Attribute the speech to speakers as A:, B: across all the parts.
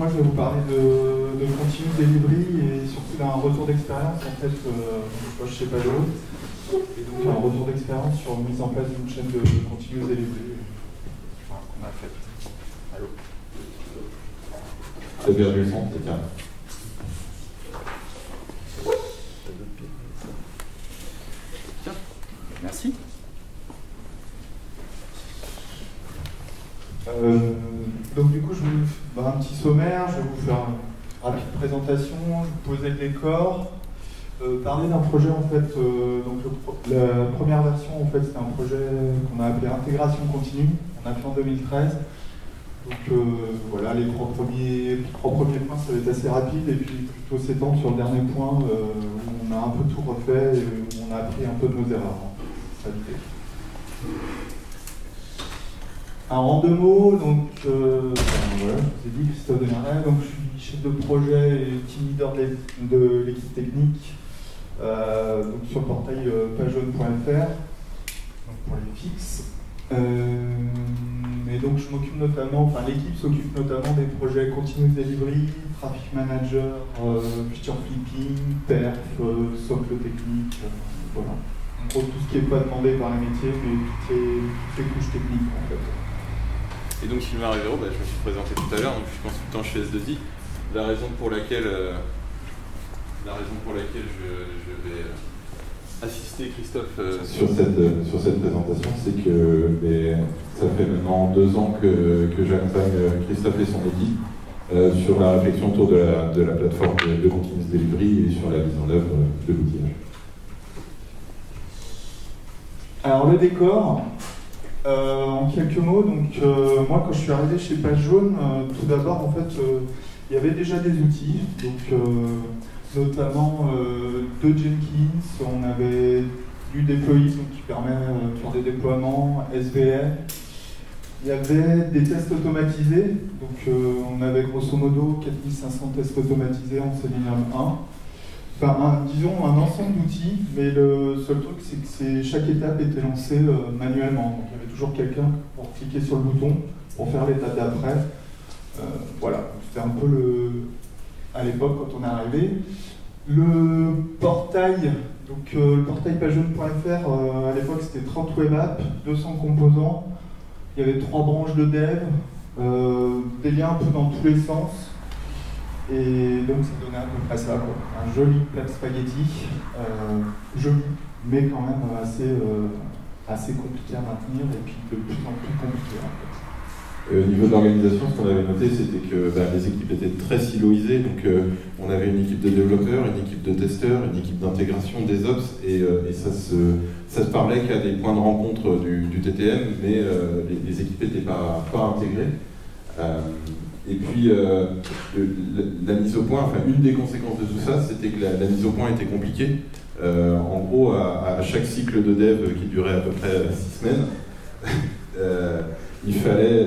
A: moi je vais vous parler de, de Continuous Delivery et surtout d'un retour d'expérience en fait, euh, moi je sais pas d'autre, et donc un retour d'expérience sur la mise en place d'une chaîne de, de Continuous Delivery enfin, qu'on a faite. Allô
B: T'as perdu le son, c'est bien.
C: Merci.
A: Euh, donc du coup, je vais vous faire un petit sommaire, je vais vous faire une rapide présentation, vous poser le décor, euh, parler d'un projet en fait. euh, donc la première version en fait, c'était un projet qu'on a appelé intégration continue. On a fait en 2013. Donc euh, voilà, les trois premiers, points, ça va être assez rapide et puis plutôt s'étendre sur le dernier point où on a un peu tout refait et où on a appris un peu de nos erreurs. réalité. En deux mots, donc je vous ai dit Demaret, donc je suis chef de projet et team leader de l'é- de l'équipe technique euh, donc sur le portail euh, donc pour les fixes. Euh, et donc je m'occupe notamment, enfin l'équipe s'occupe notamment des projets Continuous Delivery, Traffic Manager, euh, Feature Flipping, Perf, socle technique, voilà. En gros tout ce qui n'est pas demandé par les métiers, mais toutes les, toutes les couches techniques en fait.
B: Et donc Sylvain Rivero, bah, je me suis présenté tout à l'heure, donc je suis consultant chez S2I. La raison pour laquelle, euh, la raison pour laquelle je, je vais euh, assister Christophe euh,
D: sur cette, euh, sur cette présentation, c'est que les- ça fait maintenant deux ans que, que j'accompagne Christophe et son équipe euh, sur la réflexion autour de la, de la plateforme de, de Continuous Delivery et sur la mise en œuvre de l'outillage.
A: Alors le décor, euh, en quelques mots, donc euh, moi quand je suis arrivé chez Page Jaune, euh, tout d'abord en fait il y avait déjà des outils, donc notamment de Jenkins, on avait du deploy donc, qui permet de faire des déploiements, SVR. Il y avait des tests automatisés, donc on avait grosso modo 4500 tests automatisés en Selenium 1. Enfin, disons un ensemble d'outils, mais le seul truc, c'est que chaque étape était lancée euh, manuellement. Donc il y avait toujours quelqu'un pour cliquer sur le bouton pour faire l'étape d'après. Euh, voilà, c'était un peu le. à l'époque quand on est arrivé. Le portail, donc euh, le portail pageone.fr, euh, à l'époque c'était 30 web apps, 200 composants. Il y avait trois branches de dev, des liens un peu dans tous les sens. Et donc ça donnait à peu près ça, quoi. un joli plat de spaghetti, euh, joli, mais quand même assez, euh, assez compliqué à maintenir et puis de plus en plus compliqué en fait.
D: Euh, Au niveau de l'organisation, ce qu'on avait noté, c'était que bah, les équipes étaient très siloisées. Donc, euh, on avait une équipe de développeurs, une équipe de testeurs, une équipe d'intégration des ops, et, euh, ça, se, ça se parlait qu'à des points de rencontre du, TTM, mais euh, les, les équipes n'étaient pas, pas intégrées. Et puis, euh, la, mise au point, enfin, une des conséquences de tout ça, c'était que la, mise au point était compliquée. Euh, en gros, à, chaque cycle de dev qui durait à peu près six semaines, euh, il fallait,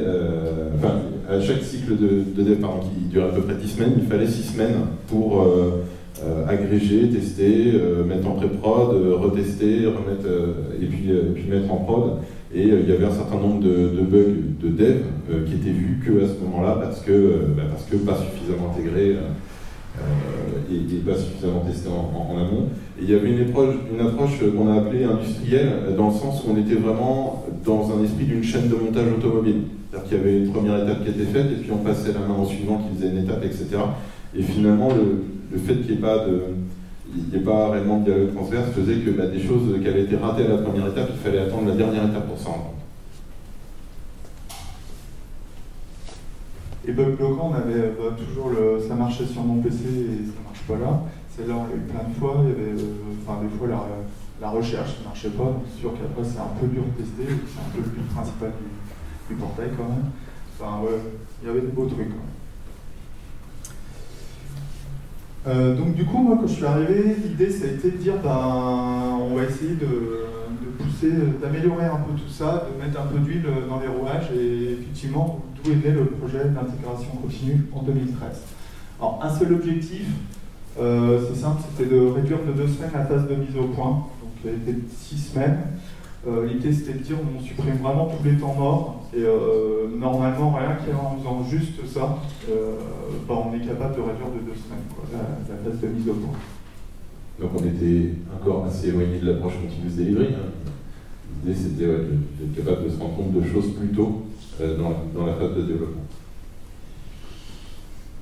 D: enfin, à chaque cycle de, de dev pardon, qui durait à peu près 10 semaines, il fallait 6 semaines pour agréger, tester, mettre en pré-prod, retester, remettre, et, puis, et puis mettre en prod. Et euh, il y avait un certain nombre de, bugs de dev euh, qui étaient vus que à ce moment-là parce que, euh, bah, parce que pas suffisamment intégrés et, pas suffisamment testés en, amont. Et il y avait une approche, qu'on a appelée industrielle, dans le sens où on était vraiment dans un esprit d'une chaîne de montage automobile. C'est-à-dire qu'il y avait une première étape qui était faite, et puis on passait la main au suivant qui faisait une étape, etc. Et finalement, le, le fait qu'il n'y ait pas de il n'y ait pas réellement de dialogue transverse faisait que bah, des choses qui avaient été ratées à la première étape, il fallait attendre la dernière étape pour s'en rendre.
A: Et bug bloquant, on avait euh, bah, toujours le, ça marchait sur mon PC et ça marche pas là. Celle-là, on l'a eu plein de fois. Il y avait, euh, enfin, des fois, la, recherche ne marchait pas. C'est sûr qu'après, c'est un peu dur de tester. C'est un peu le but principal du, portail quand même. Enfin, ouais, il y avait des beaux trucs. quand même. Euh, donc du coup, moi, quand je suis arrivé, l'idée, ça a été de dire, ben, on va essayer de, pousser, d'améliorer un peu tout ça, de mettre un peu d'huile dans les rouages, et effectivement, d'où est né le projet d'intégration continue en 2013. Alors, un seul objectif, euh, c'est simple, c'était de réduire de deux semaines la phase de mise au point, donc elle était de six semaines. Euh, L'idée, c'était de dire, on supprime vraiment tous les temps morts, et euh, normalement, rien qu'en faisant juste ça, euh, bah, on est capable de réduire de deux semaines la, phase de mise au point.
D: Donc on était encore assez éloigné de l'approche continuous delivery. Hein. L'idée c'était d'être capable de se rendre compte de choses plus tôt dans, la, phase de développement.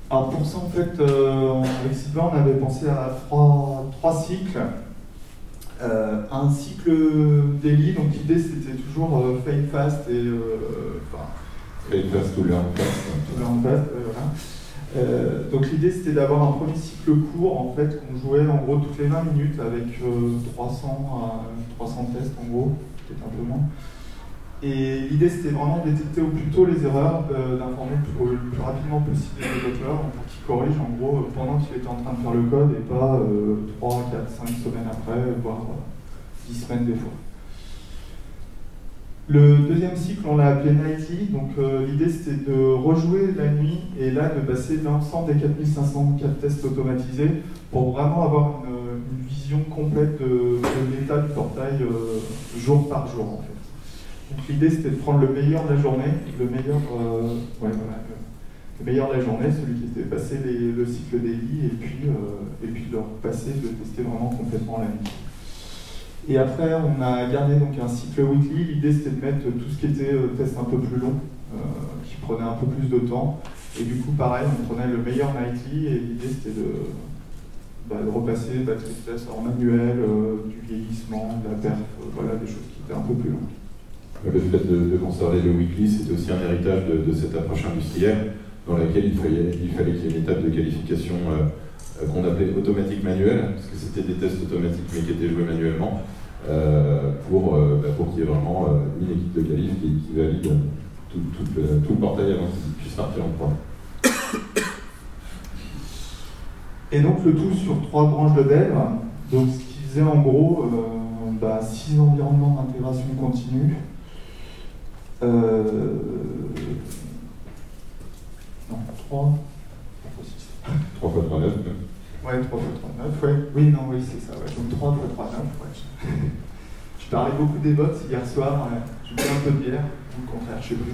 A: Alors pour ça, en fait, avec Sylvain, on avait pensé à trois, trois cycles. Euh, un cycle daily, donc l'idée c'était toujours euh, fail fast et.
D: enfin, fail fast to learn fast.
A: To learn fast, voilà. donc l'idée c'était d'avoir un premier cycle court en fait qu'on jouait en gros toutes les 20 minutes avec 300 300 tests en gros, peut-être un peu moins. Et l'idée, c'était vraiment de détecter au plus tôt les erreurs, euh, d'informer le, plus rapidement possible les développeurs pour qu'ils corrigent en gros pendant qu'il était en train de faire le code et pas 3, 4, 5 semaines après, voire 10 euh, semaines des fois. Le deuxième cycle, on l'a appelé Nightly. Donc euh, l'idée, c'était de rejouer la nuit et là de passer l'ensemble des 4504 tests automatisés pour vraiment avoir une, vision complète de, l'état du portail jour par jour en fait. L'idée c'était de prendre le meilleur de la journée, le meilleur, euh, le, meilleur de la journée, celui qui était passé le cycle daily, et puis, euh, et puis de le repasser, de tester vraiment complètement la nuit. Et après, on a gardé donc un cycle weekly. L'idée c'était de mettre tout ce qui était euh, test un peu plus long, qui prenait un peu plus de temps. Et du coup, pareil, on prenait le meilleur nightly, et l'idée c'était de, bah, repasser batterie test en manuel, du vieillissement, de la perf, voilà, des choses qui étaient un peu plus longues.
D: Le fait de, conserver le weekly, c'était aussi un héritage de, cette approche industrielle dans laquelle il fallait qu'il y ait une étape de qualification euh, qu'on appelait automatique manuelle, parce que c'était des tests automatiques mais qui étaient joués manuellement, euh, pour, euh, bah, pour qu'il y ait vraiment une équipe de qualif qui, valide tout, le, portail avant qu'il puisse partir en prod.
A: Et donc le tout sur trois branches de dev, donc ce qui faisait en gros bah, six environnements d'intégration continue, euh, non, 3.
D: 3 fois 3, 9.
A: Ouais, 3 fois 3, 9, ouais. Oui, non, oui, c'est ça. Ouais. Donc 3 fois 3, 9. Ouais. Je parlais beaucoup des bots hier soir. Ouais. J'ai bu un peu de bière, ou le contraire, je sais plus.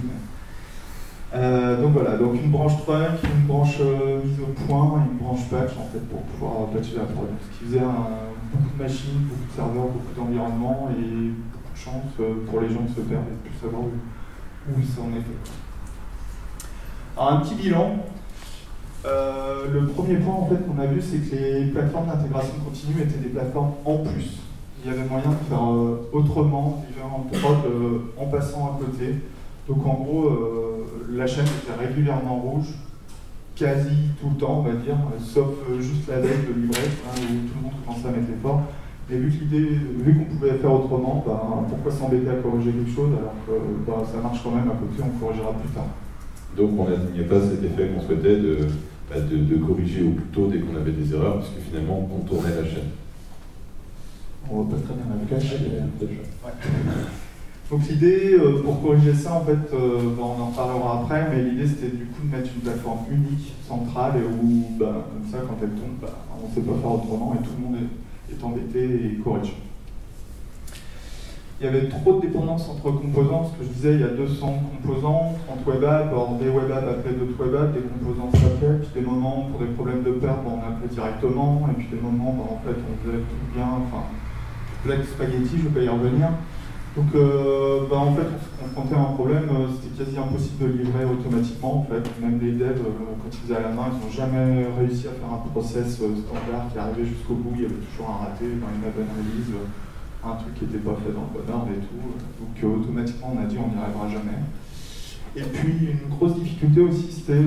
A: Euh, donc voilà, donc une branche trunk, une branche euh, mise au point, une branche patch en fait pour pouvoir patcher la prod. Ce qui faisait un, beaucoup de machines, beaucoup de serveurs, beaucoup d'environnements et beaucoup de chance euh, pour les gens de se perdre et de plus savoir où, où ça en était. Alors un petit bilan. Euh, le premier point en fait qu'on a vu, c'est que les plateformes d'intégration continue étaient des plateformes en plus. Il y avait moyen de faire euh, autrement, en prod euh, en passant à côté. Donc en gros, la chaîne était régulièrement rouge, quasi tout le temps, on va dire, sauf juste la veille de livret, hein, où tout le monde commençait à mettre l'effort. Et vu vu qu'on pouvait faire autrement, bah, pourquoi s'embêter à corriger quelque chose alors que bah, ça marche quand même à côté, on corrigera plus tard.
D: Donc on n'atteignait pas cet effet qu'on souhaitait de, bah, de, corriger au plus tôt dès qu'on avait des erreurs, puisque finalement on tournait la chaîne.
A: On voit pas très bien avec cache. Donc l'idée, euh, pour corriger ça, en fait, euh, on en parlera après, mais l'idée c'était du coup de mettre une plateforme unique, centrale, et où, comme ça, quand elle tombe, on ne sait pas faire autrement, et tout le monde est est embêté et corrige. Il y avait trop de dépendance entre composants, ce que je disais, il y a 200 composants, 30 web apps, alors des web apps appelaient d'autres web apps, des composants s'appelaient, puis des moments pour des problèmes de perte, on appelait directement, et puis des moments, bah, en fait, on faisait tout bien, enfin, black spaghetti, je ne vais pas y revenir. Donc euh, bah, en fait, on se confrontait à un problème, euh, c'était quasi impossible de livrer automatiquement. En fait. Même les devs, euh, quand ils faisaient à la main, ils n'ont jamais réussi à faire un process standard qui arrivait jusqu'au bout. Il y avait toujours un raté une bonne release, un truc qui n'était pas fait dans le bon ordre et tout. Donc automatiquement, on a dit on n'y arrivera jamais. Et puis une grosse difficulté aussi, c'était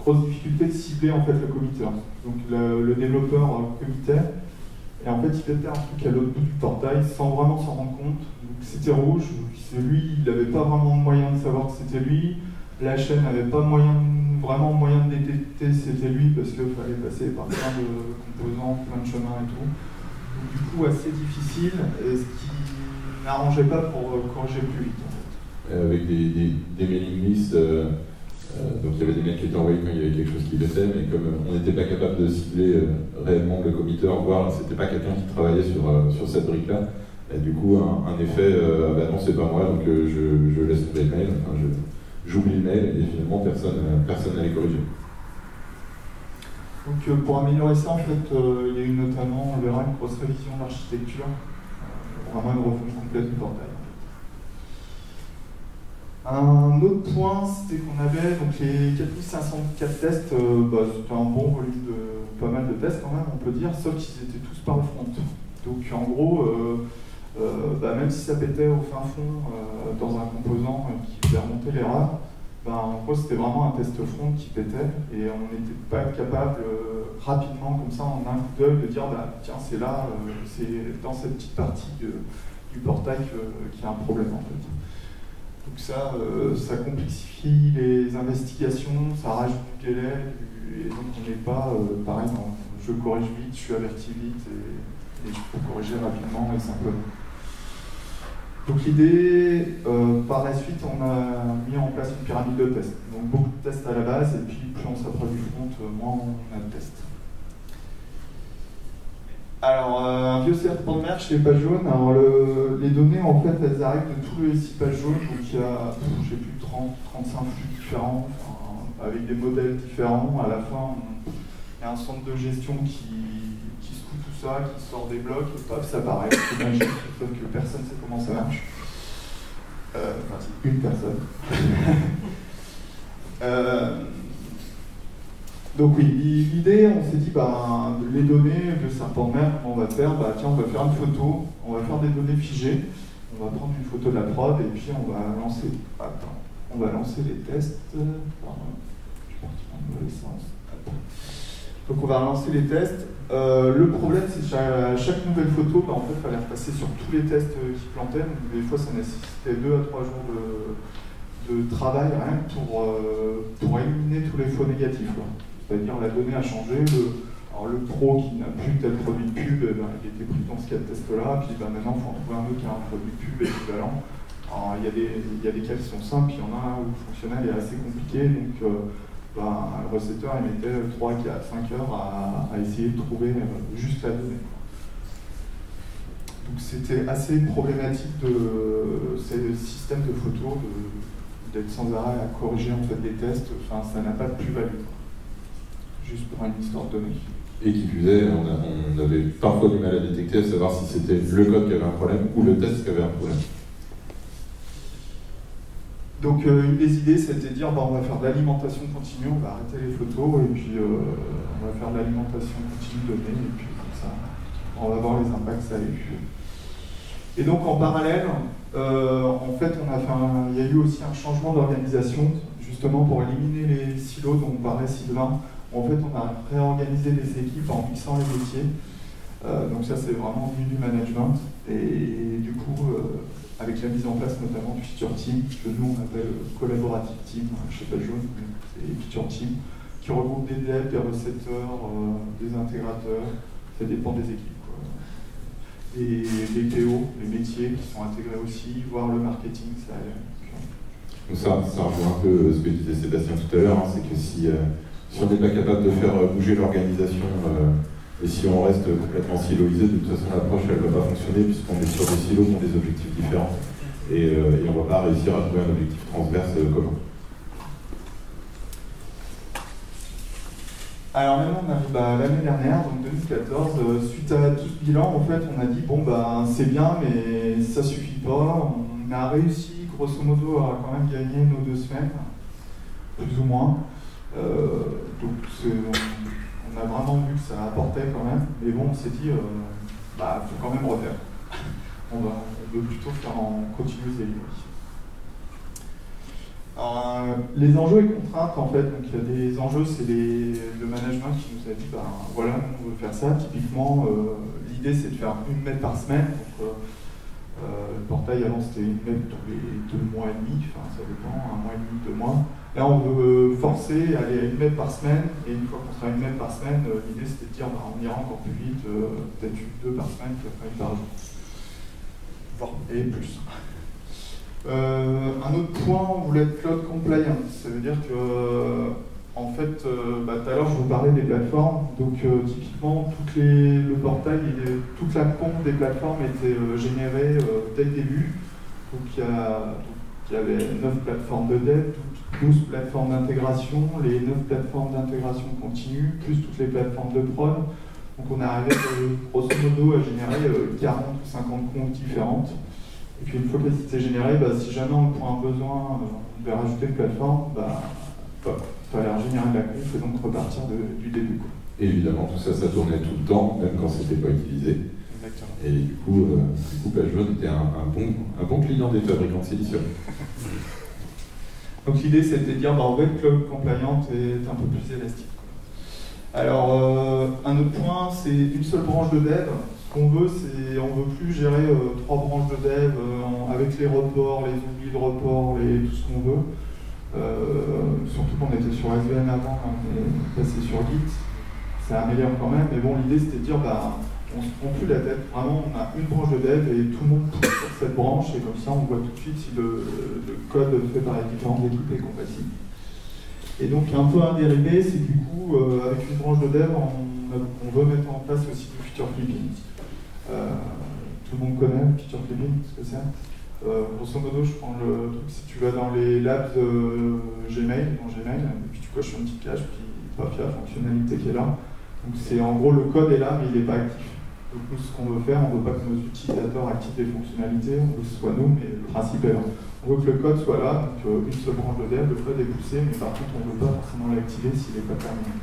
A: grosse difficulté de cibler en fait le committeur. Donc le, le développeur committait et en fait, il était un truc à l'autre bout du portail sans vraiment s'en rendre compte. C'était rouge, lui, il n'avait pas vraiment moyen de savoir que c'était lui. La chaîne n'avait pas vraiment moyen de détecter c'était lui parce qu'il fallait passer par plein de composants, plein de chemins et tout. Donc, du coup, assez difficile, et ce qui n'arrangeait pas pour corriger plus vite. En fait.
D: Avec des, des, mailing lists. Euh, donc il y avait des mails qui étaient envoyés quand il y avait quelque chose qui était, mais comme on n'était pas capable de cibler euh, réellement le committeur, voire c'était pas quelqu'un qui travaillait sur, euh, sur cette brique-là, et du coup un, effet, ah bah non c'est pas moi, donc je, laisse tomber le mail, enfin, j'oublie le mail et finalement personne personne n'allait corriger.
A: Donc pour améliorer ça, en fait, il y a eu notamment, verra, une grosse révision de l'architecture, vraiment une refonte complète du portail. Un autre point, c'était qu'on avait donc les 4504 tests, euh, bah, c'était un bon volume de pas mal de tests quand même, on peut dire, sauf qu'ils étaient tous par le front. Donc en gros, euh, euh, bah, même si ça pétait au fin fond dans un composant qui faisait remonter l'erreur, bah, en gros c'était vraiment un test front qui pétait et on n'était pas capable rapidement comme ça en un coup d'œil de dire bah, tiens c'est là, c'est dans cette petite partie du portail qu'il y a un problème en fait. Donc ça, euh, ça complexifie les investigations, ça rajoute du délai, et donc on n'est pas, euh, pareil, je corrige vite, je suis averti vite, et, je peux corriger rapidement et simplement. Donc l'idée, euh, par la suite, on a mis en place une pyramide de tests. Donc beaucoup de tests à la base, et puis plus on s'approche du front, moins on a de tests. Alors, euh, un vieux serpent de mer chez Page Jaune. Alors, les données, en fait, elles arrivent de tous les six pages jaunes. Donc, il y a, je sais plus, 30, 35 flux différents, avec des modèles différents. À la fin, il y a un centre de gestion qui, qui secoue tout ça, qui sort des blocs, et paf, ça apparaît. C'est magique, sauf que personne ne sait comment ça marche. Euh, enfin, c'est une personne. euh, donc oui, l'idée, on s'est dit, bah, les données, le serpent de mer, on va faire bah, Tiens, on va faire une photo, on va faire des données figées, on va prendre une photo de la prod et puis on va lancer, attends, on va lancer les tests. Pardon, je suis parti dans le sens. Donc on va lancer les tests. Euh, le problème, c'est que chaque, chaque nouvelle photo, bah, en fait, il fallait repasser sur tous les tests qui plantaient. des fois, ça nécessitait deux à trois jours de, travail rien euh, pour éliminer tous les faux négatifs. C'est-à-dire la donnée a changé, le, alors le pro qui n'a plus tel produit de pub, eh ben, il était pris dans ce cas de test-là, puis ben, maintenant il faut en trouver un autre qui a un produit de pub équivalent. Il, y a des, il cas qui sont simples, il y en a où le fonctionnel est assez compliqué, donc euh, ben, le recetteur il mettait 3, 4, 5 heures à, essayer de trouver euh, juste la donnée. Donc c'était assez problématique de ces systèmes de photos d'être sans arrêt à corriger en fait des tests, enfin ça n'a pas de plus-value juste pour une histoire donnée.
D: Et qui plus est, on, avait parfois du mal à détecter, à savoir si c'était le code qui avait un problème ou le test qui avait un problème.
A: Donc euh, une des idées, c'était de dire on va faire de l'alimentation continue, on va arrêter les photos et puis euh, on va faire de l'alimentation continue de données et puis comme ça, on va voir les impacts que ça a eu. Et donc en parallèle, euh, en fait, on a fait il y a eu aussi un changement d'organisation justement pour éliminer les silos dont on parlait Sylvain en fait, on a réorganisé les équipes en mixant les métiers. Euh, donc ça, c'est vraiment venu du management. Et, du coup, euh, avec la mise en place notamment du feature team, que nous on appelle collaborative team, hein, je sais pas jaune, c'est feature team, qui regroupe des devs, des recetteurs, euh, des intégrateurs, ça dépend des équipes. Et les PO, les métiers qui sont intégrés aussi, voire le marketing, ça
D: Donc ça, ça rejoint un peu ce que disait Sébastien tout à l'heure, hein, c'est que si si on n'est pas capable de faire bouger l'organisation euh, et si on reste complètement siloisé, de toute façon l'approche elle ne va pas fonctionner puisqu'on est sur des silos qui ont des objectifs différents et, euh, on ne va pas réussir à trouver un objectif transverse euh, commun.
A: Alors maintenant on à l'année dernière, donc 2014, suite à tout ce bilan, en fait on a dit bon bah c'est bien mais ça suffit pas, on a réussi grosso modo à quand même gagner nos deux semaines, plus ou moins. Euh, donc on, a vraiment vu que ça apportait quand même, mais bon, on s'est dit, euh, bah, faut quand même refaire. on, va, veut plutôt faire en continuous delivery. Alors, euh, les enjeux et contraintes, en fait, donc il y a des enjeux, c'est le management qui nous a dit, bah, voilà, on veut faire ça. Typiquement, l'idée c'est de faire une mètre par semaine. Le portail avant c'était une mètre tous les deux mois et demi, enfin ça dépend, un mois et demi, deux mois. Là, on veut forcer à aller à une mètre par semaine, et une fois qu'on sera à une mètre par semaine, euh, l'idée c'était de dire bah, on ira encore plus vite, euh, peut-être deux par semaine, peut-être une par jour. et plus. Euh, un autre point, on voulait être cloud compliant. Ça veut dire que, en fait, bah, tout à l'heure je vous parlais des plateformes. Donc, typiquement, le portail, toute la compte des plateformes était générée dès le début. Donc, il y y avait 9 plateformes de dev, 12 plateformes d'intégration, les 9 plateformes d'intégration continue, plus toutes les plateformes de prod. Donc on est arrivé grosso modo à générer 40 ou 50 comptes différentes. Et puis une fois que c'est généré, bah, si jamais on prend un besoin de rajouter une plateforme, bah, il fallait générer de la conf et donc repartir du début.
D: Et évidemment, tout ça, ça tournait tout le temps, même quand c'était pas utilisé.
A: Exactement.
D: Et du coup, euh, du coup Page était un, bon, un bon client des fabricants de silicium.
A: donc l'idée, c'était de dire, bah, web cloud compliant est un peu plus élastique. Alors, euh, un autre point, c'est une seule branche de dev. Ce qu'on veut, c'est on veut plus gérer euh, trois branches de dev euh, avec les reports, les oublis de report, et tout ce qu'on veut. surtout qu'on était sur SVN avant, on est passé sur Git. Ça améliore quand même, mais bon, l'idée c'était de dire, bah, on se prend plus la tête. Vraiment, on a une branche de dev et tout le monde pousse sur cette branche, et comme ça, on voit tout de suite si le, code fait par les différentes équipes est compatible. Et donc, un peu un dérivé, c'est du coup, avec une branche de dev, on, veut mettre en place aussi du feature clipping. Euh, tout le monde connaît Feature Clipping, ce que c'est. Euh, grosso modo, je prends le truc, si tu vas dans les labs Gmail, dans Gmail, et puis tu coches une petite cage, puis paf, il y a la fonctionnalité qui est là. Donc c'est en gros, le code est là, mais il n'est pas actif. Donc nous, ce qu'on veut faire, on ne veut pas que nos utilisateurs activent des fonctionnalités, on veut que ce soit nous, mais le principe est là. On veut que le code soit là, donc euh, une seule branche de dev, le code est poussé, mais par contre, on ne veut pas forcément l'activer s'il n'est pas terminé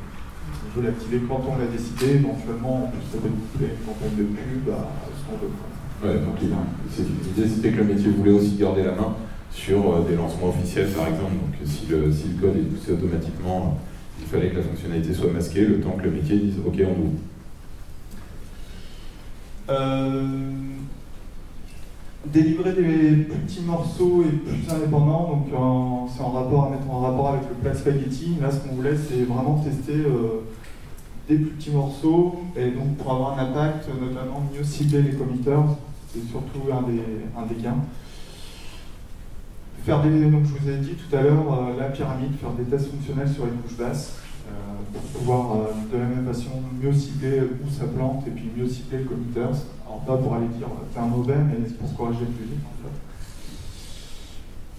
A: on veut l'activer quand on l'a décidé, éventuellement, ça peut couper une campagne de pub à ce qu'on veut.
D: Ouais, donc l'idée c'était que le métier voulait aussi garder la main sur euh, des lancements officiels par exemple. Donc si le, si le code est poussé automatiquement, il fallait que la fonctionnalité soit masquée le temps que le métier dise OK on ouvre.
A: Euh, délivrer des petits morceaux et plus indépendants, donc c'est en rapport à mettre en rapport avec le plat spaghetti. Là, ce qu'on voulait, c'est vraiment tester euh, des plus petits morceaux et donc pour avoir un impact, notamment mieux cibler les committers, c'est surtout un des, gains. Faire des, donc je vous ai dit tout à l'heure, euh, la pyramide, faire des tests fonctionnels sur les couches basses pour pouvoir euh, de la même façon mieux cibler où ça plante et puis mieux cibler le committers. Alors pas pour aller dire c'est un mauvais, mais c'est pour se corriger plus vite en fait.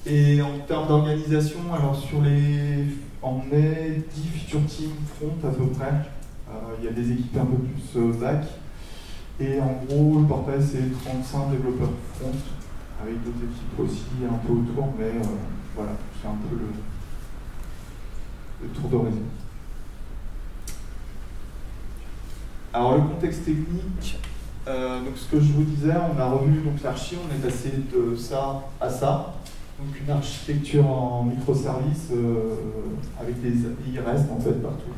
A: Et en termes d'organisation, alors sur les. On est 10 feature team front à peu près. Euh, il y a des équipes un peu plus euh, back. Et en gros, le portail c'est 35 développeurs front, avec d'autres équipes aussi un peu autour, mais voilà, c'est un peu le, le tour d'horizon. Alors le contexte technique, euh, donc ce que je vous disais, on a revu l'archi, on est passé de ça à ça. Donc une architecture en microservices euh, avec des REST en fait partout.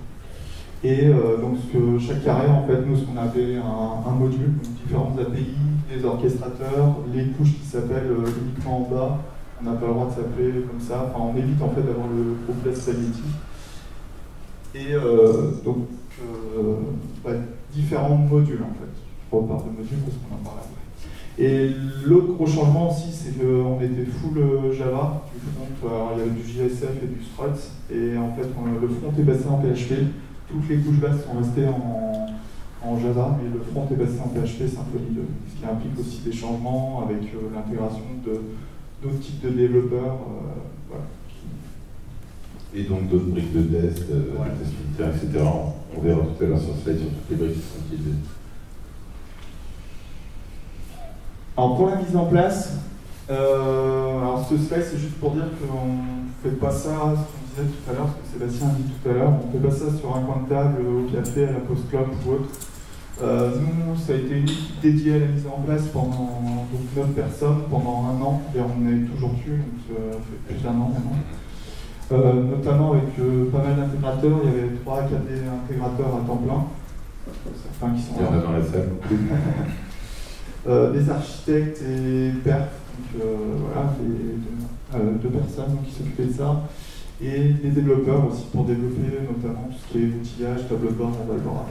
A: Et euh, donc chaque carré, en fait, nous ce qu'on appelle un, module, donc différentes API, des orchestrateurs, les couches qui s'appellent uniquement en bas, on n'a pas le droit de s'appeler comme ça, enfin on évite en fait d'avoir le complexe spaghetti. Et donc différents modules en fait. Je repars de modules parce qu'on en parle après. Et l'autre gros changement aussi, c'est qu'on était full euh, Java du front. Alors, il y avait du JSF et du Struts. Et en fait, le front est passé en PHP. Toutes les couches basses sont restées en, Java, mais le front est passé en PHP Symfony 2. Ce qui implique aussi des changements avec euh, l'intégration d'autres types de développeurs. Euh,
D: et donc d'autres briques de test, euh, de test etc. On verra tout à l'heure sur slide sur toutes les briques qui sont utilisées.
A: Alors pour la mise en place, euh, alors ce slide c'est juste pour dire qu'on ne fait pas ça, ce qu'on disait tout à l'heure, ce que Sébastien a dit tout à l'heure, on ne fait pas ça sur un coin de table au café, à la post club ou autre. Euh, nous, ça a été une équipe dédiée à la mise en place pendant donc 9 personnes pendant un an, et on est toujours dessus, donc ça fait plus d'un an maintenant. Euh, notamment avec euh, pas mal d'intégrateurs. Il y avait 3 4 intégrateurs à temps plein.
D: Certains qui sont Il y en a dans la salle.
A: euh, des architectes et perf, donc euh, voilà, des, deux personnes qui s'occupaient de ça. Et des développeurs aussi pour développer notamment tout ce qui est outillage, tableau de bord, Valbora.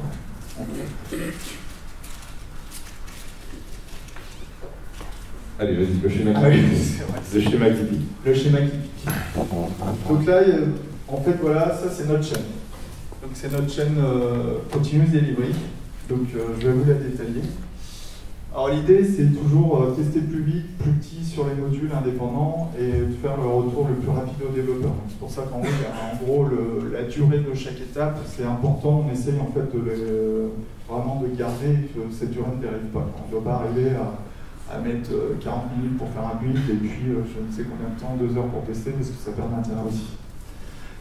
D: Allez, vas-y, le schéma ah Le schéma typique.
A: Le schéma typique. Donc là, en fait, voilà, ça c'est notre chaîne. Donc c'est notre chaîne euh, Continuous Delivery. Donc euh, je vais vous la détailler. Alors l'idée c'est toujours euh, tester plus vite, plus petit sur les modules indépendants et faire le retour le plus rapide aux développeurs. C'est pour ça qu'en gros, en gros la durée de chaque étape, c'est important, on essaye en fait de vraiment de garder que cette durée ne dérive pas. On ne doit pas arriver à, mettre 40 euh, minutes pour faire un build et puis euh, je ne sais combien de temps, deux heures pour tester parce que ça perd d'intérêt aussi.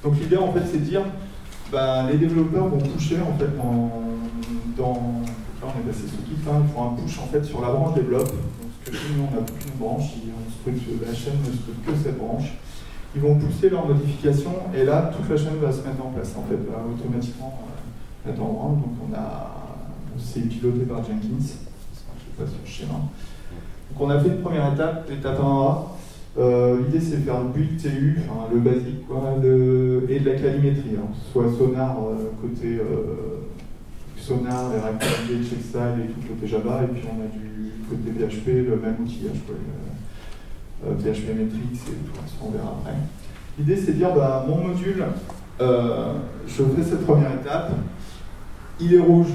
A: Donc l'idée en fait c'est de dire bah, les développeurs vont pusher en fait dans Là, on est passé sous Git, hein, font un push en fait sur la branche développe. Donc, que nous, on n'a plus qu'une branche, la chaîne ne scrute que cette branche. Ils vont pousser leurs modifications et là, toute la chaîne va se mettre en place en fait, automatiquement. Euh, donc on a, c'est piloté par Jenkins. Je pas sur le schéma. Donc on a fait une première étape, l'étape 1A. Euh, L'idée c'est de faire le build TU, le basique, quoi, et de la calimétrie, hein, soit sonar euh, côté euh, Sonar, les règles checkstyle et tout côté Java, et puis on a du côté PHP, le même outillage, quoi, euh, PHP Metrics et tout, ça on verra après. L'idée c'est de dire, bah, mon module, je fais cette première étape, il est rouge,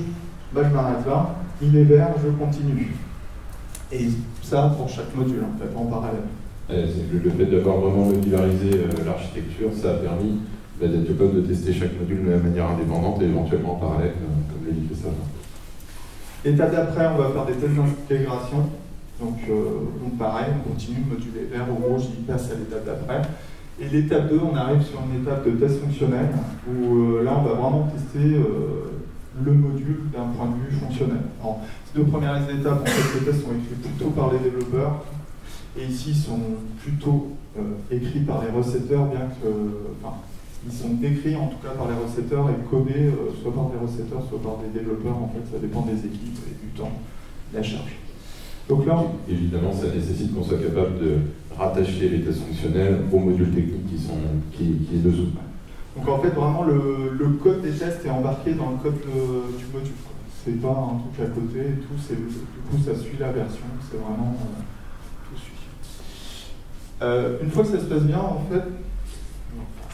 A: bah, je m'arrête là, il est vert, je continue. Et ça pour chaque module, en fait, en parallèle.
D: Le fait d'avoir vraiment modularisé euh, l'architecture, ça a permis d'être capable de tester chaque module de manière indépendante et éventuellement en parallèle, euh, comme l'a dit ça.
A: Étape d'après, on va faire des tests d'intégration. Donc, euh, donc, pareil, on continue, module est vert ou rouge, il passe à l'étape d'après. Et l'étape 2, on arrive sur une étape de test fonctionnel, où euh, là, on va vraiment tester le module d'un point de vue fonctionnel. Alors, ces deux premières étapes, en fait, les tests sont écrits plutôt par les développeurs, et ici, sont plutôt écrits par les recetteurs, bien que, ils sont décrits en tout cas par les recetteurs et codés euh, soit par des recetteurs, soit par des développeurs. En fait, ça dépend des équipes et du temps de la charge.
D: Donc là, évidemment, ça nécessite qu'on soit capable de rattacher les tests fonctionnels aux modules techniques qui sont qui, qui est dessous.
A: Donc en fait, vraiment, le, code des tests est embarqué dans le code du module. C'est pas un truc à côté et tout. Du coup, ça suit la version. C'est vraiment euh, tout suit. Euh, une fois que ça se passe bien, en fait,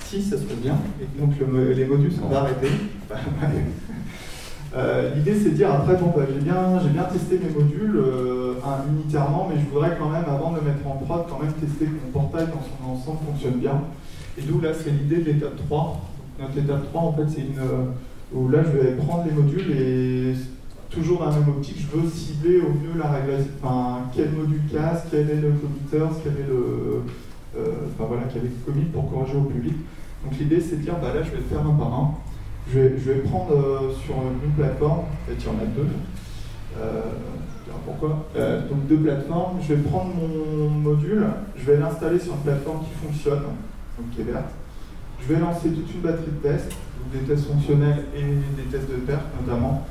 A: si, ça se passe bien. Et donc les modules sont arrêtés. euh, L'idée c'est de dire après, bon, bah, j'ai bien, bien, testé mes modules euh, unitairement, mais je voudrais quand même, avant de le mettre en prod, quand même tester que mon portail dans son ensemble fonctionne bien. Et d'où là c'est l'idée de l'étape 3. notre étape 3, en fait, c'est une. Euh, où là je vais prendre les modules et toujours dans la même optique, je veux cibler au mieux la règle, enfin, quel module casse, quel est le committer, quel est le, euh, enfin voilà, quel est le commit pour corriger au vite. Donc l'idée c'est de dire, bah là je vais le faire un par un. Je vais, je vais prendre euh, sur une plateforme, en fait il y en a deux. Euh, pourquoi? Euh, Donc deux plateformes, je vais prendre mon module, je vais l'installer sur une plateforme qui fonctionne, donc qui est verte. Je vais lancer toute une batterie de tests, des tests fonctionnels et des tests de perte notamment.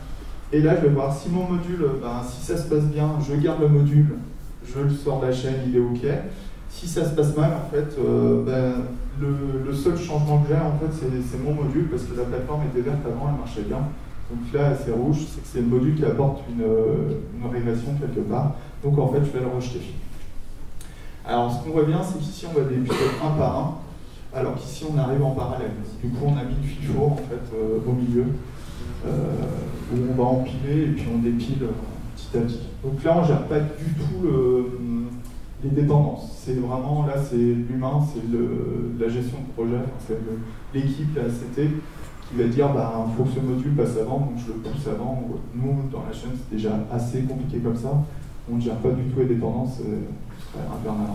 A: Et là, je vais voir si mon module, ben, si ça se passe bien, je garde le module, je le sors de la chaîne, il est OK. Si ça se passe mal, en fait, euh, ben, le, seul changement que j'ai, en fait, c'est mon module, parce que la plateforme était verte avant, elle marchait bien. Donc là, c'est rouge, c'est que c'est le module qui apporte une, une, régression quelque part. Donc en fait, je vais le rejeter. Alors ce qu'on voit bien, c'est qu'ici, on va dépiler un par un, alors qu'ici, on arrive en parallèle. Du coup, on a mis une FIFO en fait, euh, au milieu, euh, où on va empiler et puis on dépile petit à petit. Donc là, on ne gère pas du tout le les dépendances. C'est vraiment, là, c'est l'humain, c'est la gestion de projet, c'est l'équipe, la ACT, qui va dire, bah, faut que ce module passe avant, donc je le pousse avant. Nous, dans la chaîne, c'est déjà assez compliqué comme ça. On ne gère pas du tout les dépendances, euh, ce serait infernal.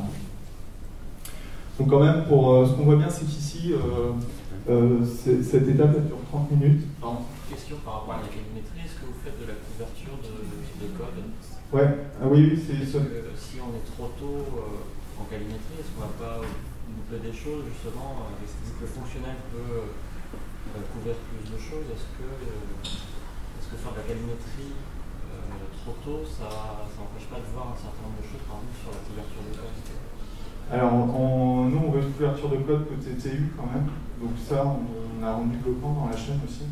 A: Donc quand même, pour euh, ce qu'on voit bien, c'est qu'ici, euh, cette étape, elle dure 30 minutes.
C: Question par rapport à la calorimétrie, est-ce que vous faites de la couverture de, de code
A: Ouais, ah oui, c'est
C: ça. Si on est trop tôt euh, en calorimétrie, est-ce qu'on va pas louper des choses justement euh, Est-ce que le fonctionnel peut euh, couvrir plus de choses Est-ce que, est que faire de la calorimétrie trop tôt, ça n'empêche pas de voir un certain nombre de choses par exemple sur la couverture de code?
A: Alors, nous, on veut une couverture de code côté TU quand même. Donc ça, on, a rendu bloquant dans la chaîne aussi.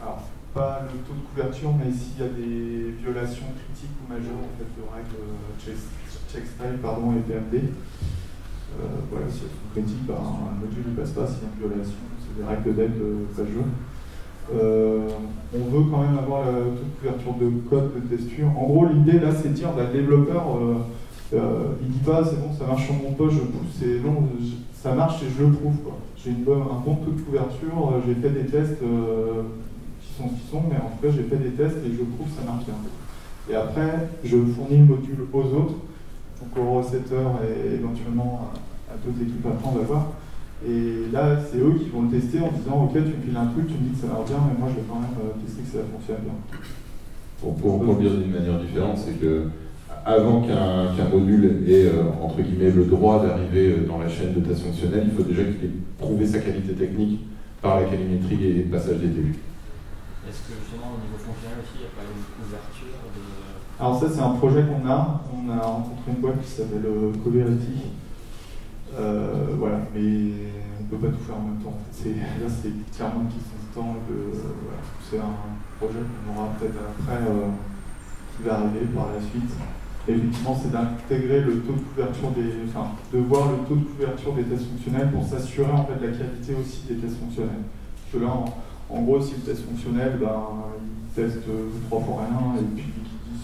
A: alors, pas le taux de couverture, mais s'il y a des violations critiques ou majeures en fait, de règles euh, checkstyle pardon, et PMD. Euh, voilà, si elles sont critiques, ben, un module ne passe pas s'il y a une violation. C'est des règles d'aide de page euh, on veut quand même avoir la toute couverture de code de texture. En gros, l'idée là, c'est de dire, bah, développeur, euh, euh, il dit pas, c'est bon, ça marche sur mon poste, je pousse, et non, ça marche et je le prouve. J'ai un bon taux de couverture, j'ai fait des tests qui sont ce qu'ils sont, mais en tout cas, j'ai fait des tests et je prouve ça marche bien. Et après, je fournis le module aux autres, donc aux recetteurs et éventuellement à, d'autres équipes après, on va voir. Et là, c'est eux qui vont le tester en disant Ok, tu me files un truc, tu me dis que ça marche bien, mais moi je vais quand même euh, tester que ça fonctionne bien.
D: Pour, pour, dire d'une manière différente, c'est que avant qu'un module ait euh, entre guillemets le droit d'arriver euh, dans la chaîne de test fonctionnelle, il faut déjà qu'il ait prouvé sa qualité technique par la calimétrie et le passage des TU.
C: Est-ce que justement au niveau fonctionnel aussi, il n'y a pas une ouverture de...
A: Alors ça c'est un projet qu'on a. On a rencontré une boîte qui s'appelle Coverity. Euh, voilà, mais on ne peut pas tout faire en même temps. Là c'est clairement une question de temps. Voilà. C'est un projet qu'on aura peut-être après euh, qui va arriver par la suite. Effectivement, c'est d'intégrer le taux de couverture des, enfin, de voir le taux de couverture des tests fonctionnels pour s'assurer en fait de la qualité aussi des tests fonctionnels. Parce que là, en gros, si le test fonctionnel, ben, il teste trois fois rien et puis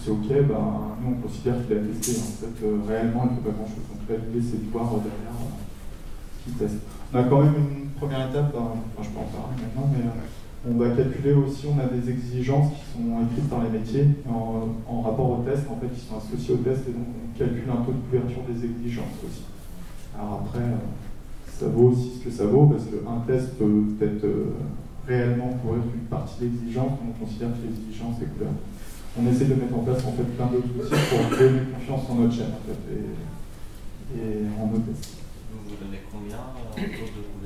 A: c'est OK, ben, nous on considère qu'il a testé. En fait, euh, réellement, il ne fait pas grand-chose. Donc l'idée, c'est de voir euh, derrière euh, qui teste. On a quand même une première étape, hein, je peux en parler maintenant, mais on va calculer aussi, on a des exigences qui sont écrites dans les métiers en, rapport au test, en fait, qui sont associées au test, et donc on calcule un taux de couverture des exigences aussi. Alors après, ça vaut aussi ce que ça vaut, parce qu'un test peut être réellement pour être une partie d'exigence, on considère que l'exigence est couverte. On essaie de mettre en place en fait plein d'autres outils pour donner confiance en notre chaîne en fait, et, en nos tests.
C: Vous vous donnez combien en taux de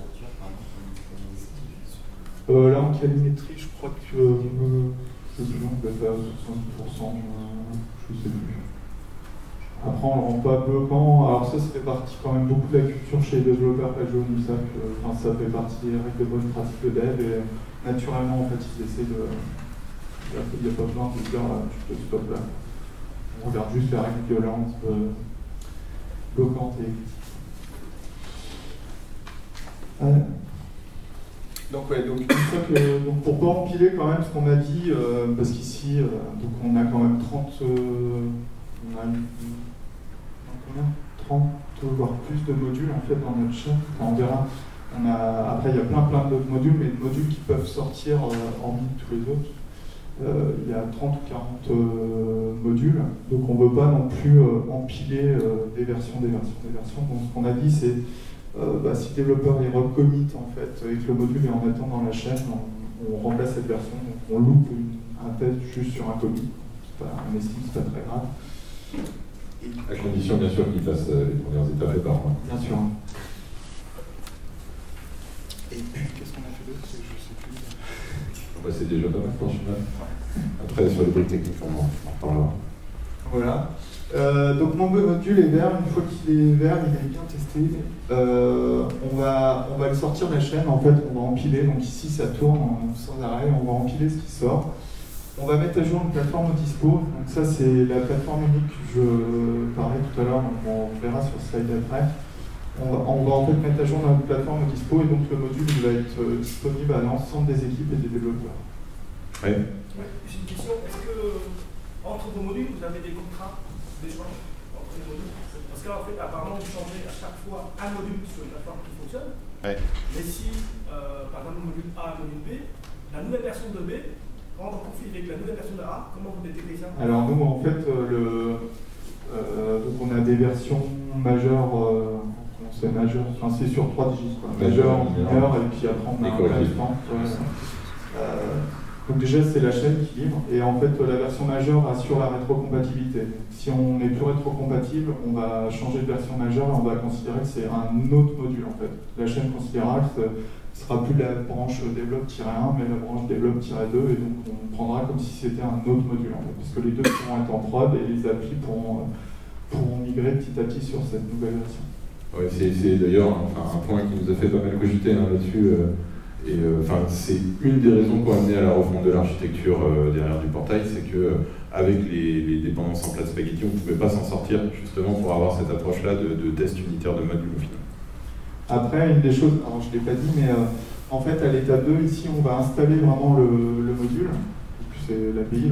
A: euh, Là en calimétrie, je crois que euh, je peut faire 70%, je ne sais plus. Après, on ne le rend pas bloquant. Alors ça, ça fait partie quand même beaucoup de la culture chez les développeurs Pageo, ça, que, enfin, ça fait partie des règles de bonne pratique de dev et naturellement, en fait, ils essaient de... Il n'y a pas besoin de dire, tu peux stop. On regarde juste les règles violentes, euh, bloquantes et... Donc, ouais, donc, que, donc pour pas empiler quand même ce qu'on a dit, euh, parce qu'ici, euh, donc on a quand même 30, on a une, 30 voire plus de modules en fait dans notre chaîne. on verra. On a, après, il y a plein plein d'autres modules, mais des modules qui peuvent sortir euh, en ligne tous les autres. Euh, il y a 30 ou 40 euh, modules, donc on ne veut pas non plus empiler des versions, des versions, des versions. Donc ce qu'on a dit, c'est bah, si le développeur est recommit en fait et que le module est en attente dans la chaîne, on, remplace cette version, on loupe un test juste sur un commit. On estime que ce pas très grave.
D: À condition, bien sûr, qu'il fasse euh, les premières étapes par mois.
A: Bien sûr. Et qu'est-ce qu'on a fait d'autre?
D: C'est déjà pas mal, franchement. Après, sur les briques techniques, on en reparlera.
A: Voilà. Euh, donc mon module est vert, une fois qu'il est vert, il est bien testé. Euh, on, va, on va le sortir de la chaîne, en fait on va empiler, donc ici ça tourne sans arrêt, on va empiler ce qui sort. On va mettre à jour une plateforme au dispo. Donc ça, c'est la plateforme unique que je parlais tout à l'heure. On verra sur le slide après. On va, en fait mettre à jour notre plateforme au dispo et donc le module va être euh, disponible à l'ensemble des équipes et des développeurs.
E: Oui. J'ai une question. Est-ce que entre vos modules, vous avez des contrats d'échange entre les modules? Parce qu'en fait, apparemment, vous changez à chaque fois un module sur une plateforme qui fonctionne. Mais si, euh, par exemple, le module A et le module B, la nouvelle version de B avec la nouvelle version de A, comment vous détectez ça?
A: Alors nous, en fait, euh, le, euh, donc on a des versions majeures, euh, c'est majeur, enfin c'est sur trois digits, quoi. majeur, mineur, et puis après on a un restant. donc déjà c'est la chaîne qui livre, et en fait la version majeure assure la rétrocompatibilité. Si on n'est plus rétrocompatible, on va changer de version majeure et on va considérer que c'est un autre module en fait. La chaîne considérera que ce sera plus la branche développe-1, mais la branche développe-2, et donc on prendra comme si c'était un autre module, en fait, parce que les deux pourront être en prod et les applis pourront, pourront migrer petit à petit sur cette nouvelle version.
D: Oui, c'est d'ailleurs un, point qui nous a fait pas mal cogiter hein, là-dessus. Euh, et euh, c'est une des raisons qui a amené à la refonte de l'architecture euh, derrière du portail, c'est que avec les, dépendances en place spaghetti, on ne pouvait pas s'en sortir justement pour avoir cette approche-là de, test unitaire de module au final.
A: Après, une des choses, alors je ne l'ai pas dit, mais en fait, à l'étape 2, ici, on va installer vraiment le, module. C'est l'API,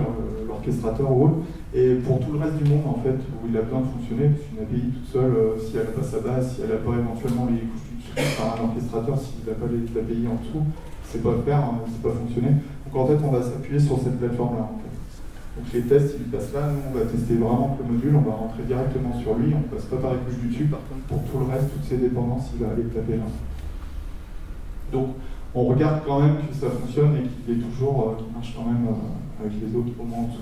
A: l'orchestrateur ou autre. Et pour tout le reste du monde, en fait, où il a besoin de fonctionner, parce qu'une API toute seule, euh, si elle n'a pas sa base, si elle n'a pas éventuellement les couches du dessus, enfin un orchestrateur, s'il n'a pas les API en dessous, c'est pas faire, hein, c'est pas fonctionner. Donc en fait, on va s'appuyer sur cette plateforme-là. Donc les tests, ils passent là, nous on va tester vraiment le module, on va rentrer directement sur lui, on passe pas par les couches du dessus, par contre pour tout le reste, toutes ces dépendances, il va aller taper là. Donc on regarde quand même que ça fonctionne et qu'il est toujours, euh, qu'il marche quand même euh, avec les autres au moins en dessous.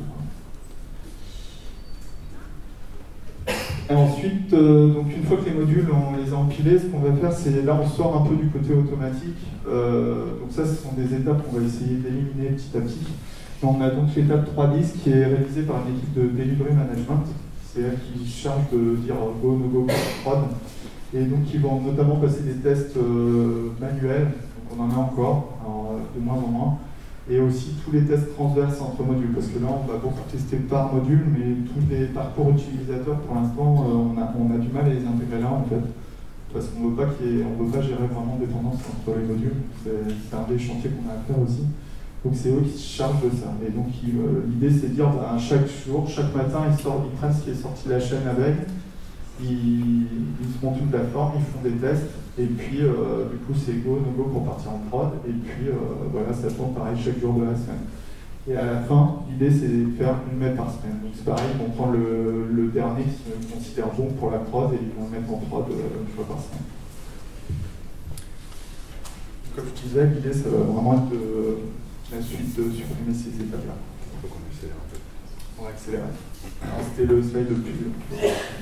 A: Ensuite, euh, donc une fois que les modules, on les a empilés, ce qu'on va faire, c'est là on sort un peu du côté automatique. donc ça, ce sont des étapes qu'on va essayer d'éliminer petit à petit. on a donc l'étape 3.10 qui est réalisée par une équipe de delivery management. C'est elle qui charge de dire go, no go, prod. Et donc ils vont notamment passer des tests manuels on en a encore, euh, de moins en moins. Et aussi tous les tests transverses entre modules, parce que là on va beaucoup tester par module, mais tous les parcours utilisateurs pour l'instant euh, on, a, du mal à les intégrer là en fait parce qu'on ne veut pas veut pas gérer vraiment dépendance entre les modules. C'est un des chantiers qu'on a à faire aussi. Donc c'est eux qui se chargent de ça. Et donc euh, l'idée c'est de dire bah, chaque jour, chaque matin, ils, sortent, ils prennent ce qui est sorti de la chaîne avec, ils, ils se montent une plateforme, ils font des tests, et puis, euh, du coup, c'est go, no go pour partir en prod. Et puis, euh, voilà, ça tourne pareil chaque jour de la semaine. Et à la fin, l'idée, c'est de faire une mètre par semaine. Donc, c'est pareil, on prend le, le dernier qui se considère bon pour la prod et ils vont le mettre en prod euh, une fois par semaine. Comme je disais, l'idée, ça va vraiment être de, la suite de supprimer ces étapes-là. On va accélérer. C'était le slide depuis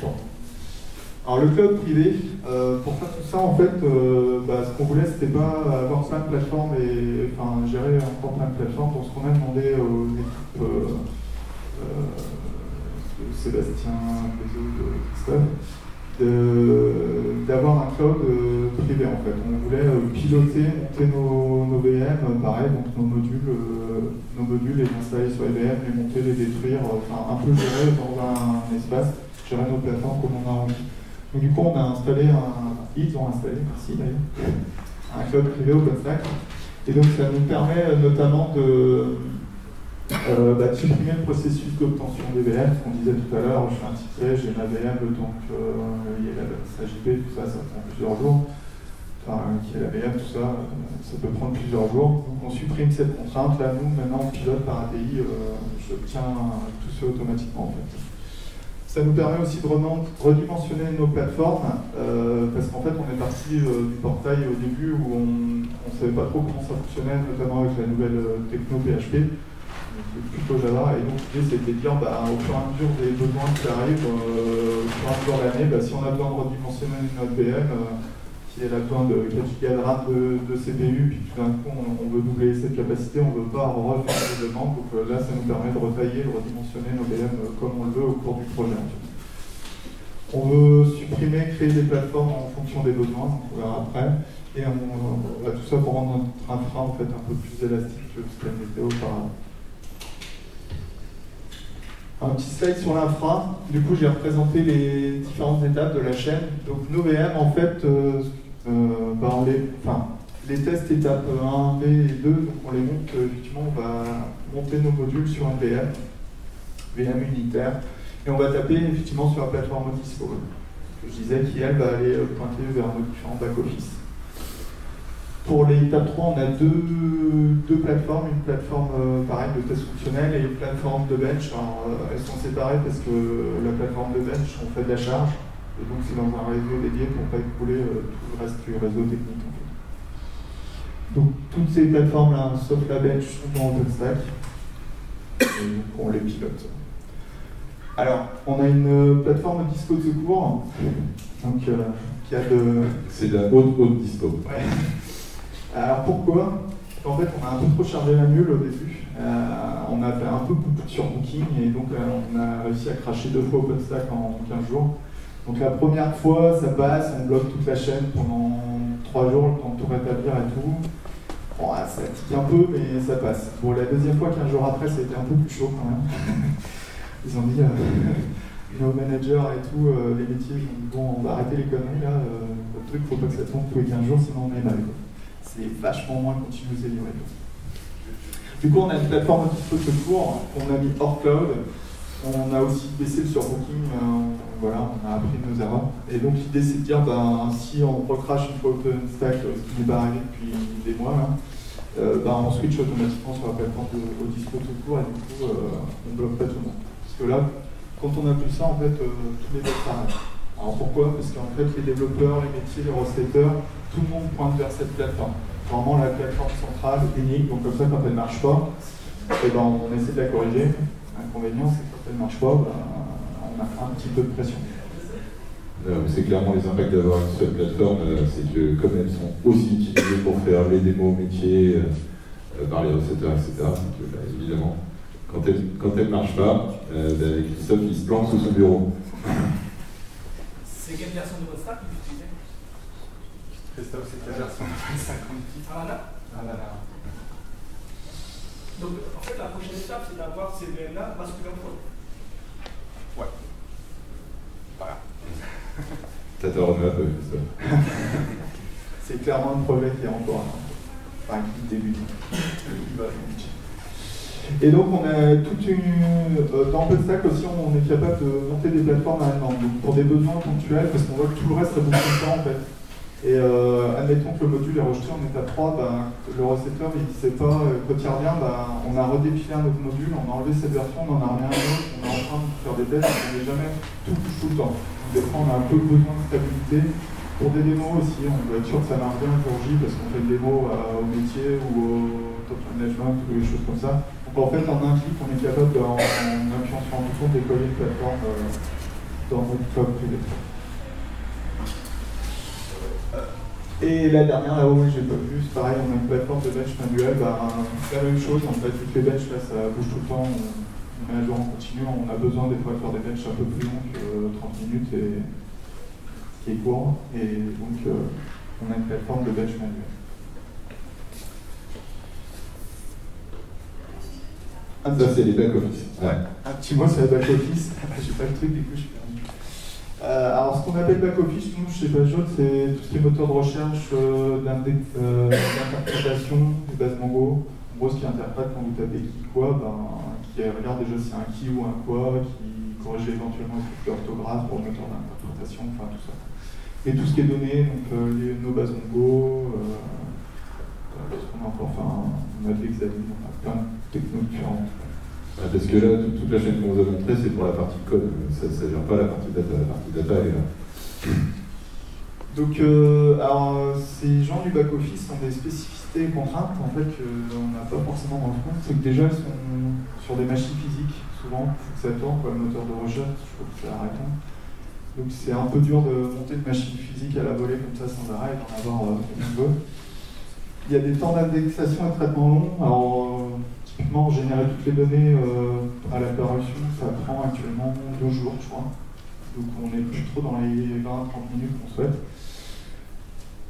A: longtemps. Alors le cloud privé, euh, pour faire tout ça, en fait, euh, bah, ce qu'on voulait, c'était pas avoir plein de plateformes et gérer encore plein de plateformes. Donc ce qu'on a demandé aux équipes euh, de Sébastien, de Christophe, d'avoir un cloud privé en fait. On voulait piloter, monter nos, VM, pareil, donc nos modules, nos modules, les installer sur les VM, les monter, les détruire, enfin un peu gérer dans un, espace, gérer nos plateformes comme on a envie. Donc, du coup, on a installé un, ils ont installé, merci d'ailleurs, un cloud privé OpenStack. Et donc, ça nous permet euh, notamment de, euh, bah, supprimer le processus d'obtention des VM, ce qu'on disait tout à l'heure, je fais un ticket, j'ai ma VM, le temps qu'il y ait la SAJP, tout ça, ça prend plusieurs jours. Enfin, qu'il y ait la VM, tout ça, euh, ça peut prendre plusieurs jours. Donc on supprime cette contrainte. Là, nous, maintenant, on pilote par API, je tiens tout ça automatiquement en fait. Ça nous permet aussi de redimensionner nos plateformes, euh, parce qu'en fait, on est parti euh, du portail au début où on ne savait pas trop comment ça fonctionnait, notamment avec la nouvelle euh, techno PHP, plutôt Java. Et donc, l'idée, c'était de dire, bah, au fur et à mesure des besoins qui arrivent, au fur et à mesure de l'année, bah, si on a besoin de redimensionner notre VM, si elle a de 4 Go de RAM de, CPU, puis tout d'un coup on, veut doubler cette capacité, on ne veut pas refaire le demande. Donc euh, là, ça nous permet de retailler, de redimensionner nos VM euh, comme on le veut au cours du projet. On veut supprimer, créer des plateformes en fonction des besoins, on verra après. Et on, tout ça pour rendre notre infra en fait, un peu plus élastique que ce qu'elle était auparavant. Un petit slide sur l'infra. Du coup, j'ai représenté les différentes étapes de la chaîne. Donc, nos VM, en fait, euh, euh, bah, les, enfin, les tests étape 1, B et 2, donc on les monte, euh, effectivement, on va monter nos modules sur un VM, VM unitaire, et on va taper effectivement sur la plateforme Dispo, que je disais, qui elle va aller euh, pointer vers nos différents back-office. Pour l'étape 3, on a deux, deux plateformes, une plateforme pareil de test fonctionnel et une plateforme de bench. Alors, elles sont séparées parce que la plateforme de bench, on fait de la charge, et donc c'est dans un réseau dédié pour ne pas écouler euh, tout le reste du réseau technique. Donc toutes ces plateformes-là, sauf la bench, sont dans OpenStack. Et donc on les pilote. Alors, on a une plateforme de dispo de secours, donc euh, qui a de.
D: C'est de la haute haute dispo.
A: Ouais. Alors pourquoi? En fait, on a un peu trop chargé la mule au début. Euh, on a fait un peu beaucoup de surbooking et donc on a réussi à cracher deux fois OpenStack en 15 jours. Donc la première fois, ça passe, on bloque toute la chaîne pendant trois jours, le temps de tout rétablir et tout. Bon, ça tique un peu, mais ça passe. Bon, la deuxième fois, 15 jours après, ça a été un peu plus chaud quand même. Ils ont dit, euh, nos managers et tout, euh, les métiers, ont dit, bon, on va arrêter les conneries là, euh, le truc, faut pas que ça tombe tous les 15 jours, sinon on est mal. c'est vachement moins continuous delivery. Du coup, on a une plateforme de dispo secours qu'on a mis hors cloud. On a aussi baissé le surbooking, euh, voilà, on a appris nos erreurs. Et donc l'idée c'est de dire, ben, si on recrache une fois OpenStack, euh, ce qui n'est pas arrivé depuis des mois, euh, ben, on switch automatiquement sur la plateforme au dispo tout court et du coup on bloque pas tout le monde. Parce que là, quand on a plus ça, en fait, tous les bugs s'arrêtent. Alors pourquoi? Parce qu'en fait, les développeurs, les métiers, les receveurs, tout le monde pointe vers cette plateforme. Vraiment la plateforme centrale, unique, donc comme ça, quand elle ne marche pas, et eh ben, on essaie de la corriger. L'inconvénient, c'est que quand elle ne marche pas, ben, on a un petit peu de pression.
D: C'est clairement les impacts d'avoir une seule plateforme, euh, c'est que comme elles sont aussi utilisées pour faire les démos métiers euh, par les receveurs, etc., c'est que bah, évidemment, quand elle ne quand elle marche pas, euh, bah, Christophe il se plante sous son bureau.
E: C'est quelle version de votre stack que vous utilisez?
A: Christophe, c'est quelle version? De votre stack
E: Ah là
A: Ah là là.
E: Donc en fait, la prochaine étape, c'est d'avoir ces en prod.
A: Ouais. Voilà.
D: T'as ta roadmap, Christophe.
A: c'est clairement un projet qui est encore, enfin, qui débute. Et donc on a toute une. Euh, dans OpenStack aussi, on est capable de monter des plateformes à demande. Donc pour des besoins ponctuels, parce qu'on voit que tout le reste ça bouge tout le temps en fait. Et euh, admettons que le module est rejeté en état 3, ben, le recetteur il ne sait pas, euh, quand il ben, on a redéfilé un autre module, on a enlevé cette version, on en a remis un autre, on est en train de faire des tests, on n'est jamais tout tout le temps. Des fois on a un peu besoin de stabilité. Pour des démos aussi, on doit être sûr que ça marche bien pour J parce qu'on fait une démo au métier ou au top management ou des choses comme ça. Donc en fait, en un clic, on est capable, en, en appuyant sur un bouton, de déployer une plateforme euh, dans notre cloud privé. Et la dernière, là-haut, j'ai pas vu, c'est pareil, on a une plateforme de bench manuel, bah, la même chose, en fait, toutes les benches, là, ça bouge tout le temps, on, met à jour en continu, on a besoin des fois de faire des benches un peu plus longs que 30 minutes, et, ce qui est court, et donc euh, on a une plateforme de bench manuel.
D: Ah, ça, c'est les back-office.
A: Ouais. Un petit mot sur les back-office. J'ai pas le truc, du coup, je suis perdu. Euh, alors, ce qu'on appelle back-office, nous, chez Pajot, c'est tout ce qui est moteur de recherche, euh, euh d'interprétation, des bases Mongo. En gros, ce qui interprète quand vous tapez qui quoi, ben, qui regarde déjà si c'est un qui ou un quoi, qui corrige éventuellement les orthographe pour le moteur d'interprétation, enfin tout ça. Et tout ce qui est donné, donc euh, nos bases Mongo, qu'est-ce qu'on a encore Enfin, on a de l'Hexaline, on a plein de
D: parce que là, toute, la chaîne qu'on vous a montrée, c'est pour la partie code. Ça ne gère pas la partie data. La partie data est là.
A: Donc, euh, alors, ces gens du back-office ont des spécificités et contraintes en fait qu'on n'a pas forcément dans le fond. C'est que déjà, ils sont sur des machines physiques, souvent, faut que ça tourne, quoi, le moteur de recherche, je trouve que c'est arrêtant. Donc, c'est un peu dur de monter une machine physique à la volée comme ça sans arrêt d'en avoir euh, comme on. Il y a des temps d'indexation et de traitement longs. Typiquement, générer toutes les données euh, à la parution, ça prend actuellement deux jours, je crois. Donc, on n'est plus trop dans les 20-30 minutes qu'on souhaite.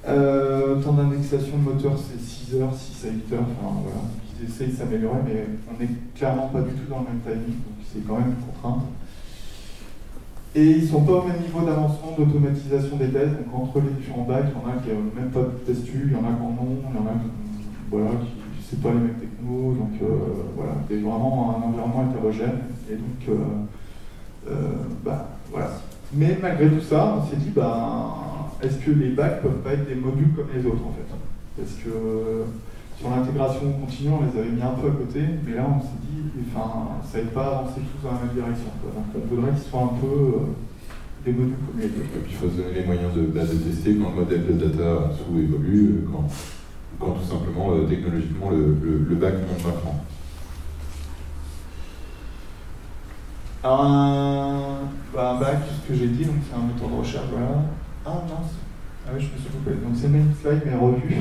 A: Euh, temps d'indexation de moteur, c'est 6 heures, 6 à 8 heures. Enfin, voilà. Ils essayent de s'améliorer, mais on n'est clairement pas du tout dans le même timing, donc c'est quand même une contrainte. Et ils ne sont pas au même niveau d'avancement d'automatisation des tests. Donc entre les différents bacs, il y en a qui n'ont même pas de testu, il y en a qui en ont, il y en a qui, voilà, qui c'est pas les mêmes technos. Donc euh, voilà, c'est vraiment un environnement hétérogène. Et donc euh, euh, bah, voilà. Mais malgré tout ça, on s'est dit bah, est-ce que les bacs peuvent pas être des modules comme les autres en fait? Parce que sur l'intégration continue, on les avait mis un peu à côté, mais là on s'est dit, enfin, ça n'aide pas à avancer tous dans la même direction. On voudrait qu'ils soient un peu des modules comme les autres.
D: Et puis il faut se donner les moyens de, bah, tester quand le modèle de data en dessous évolue, quand, quand tout simplement euh, technologiquement le, le, bac monte maintenant.
A: Un, bah, un bac, ce que j'ai dit, c'est un moteur de recherche, voilà. Ah non, ah oui, je me suis coupé. Donc c'est le même slide mais revu.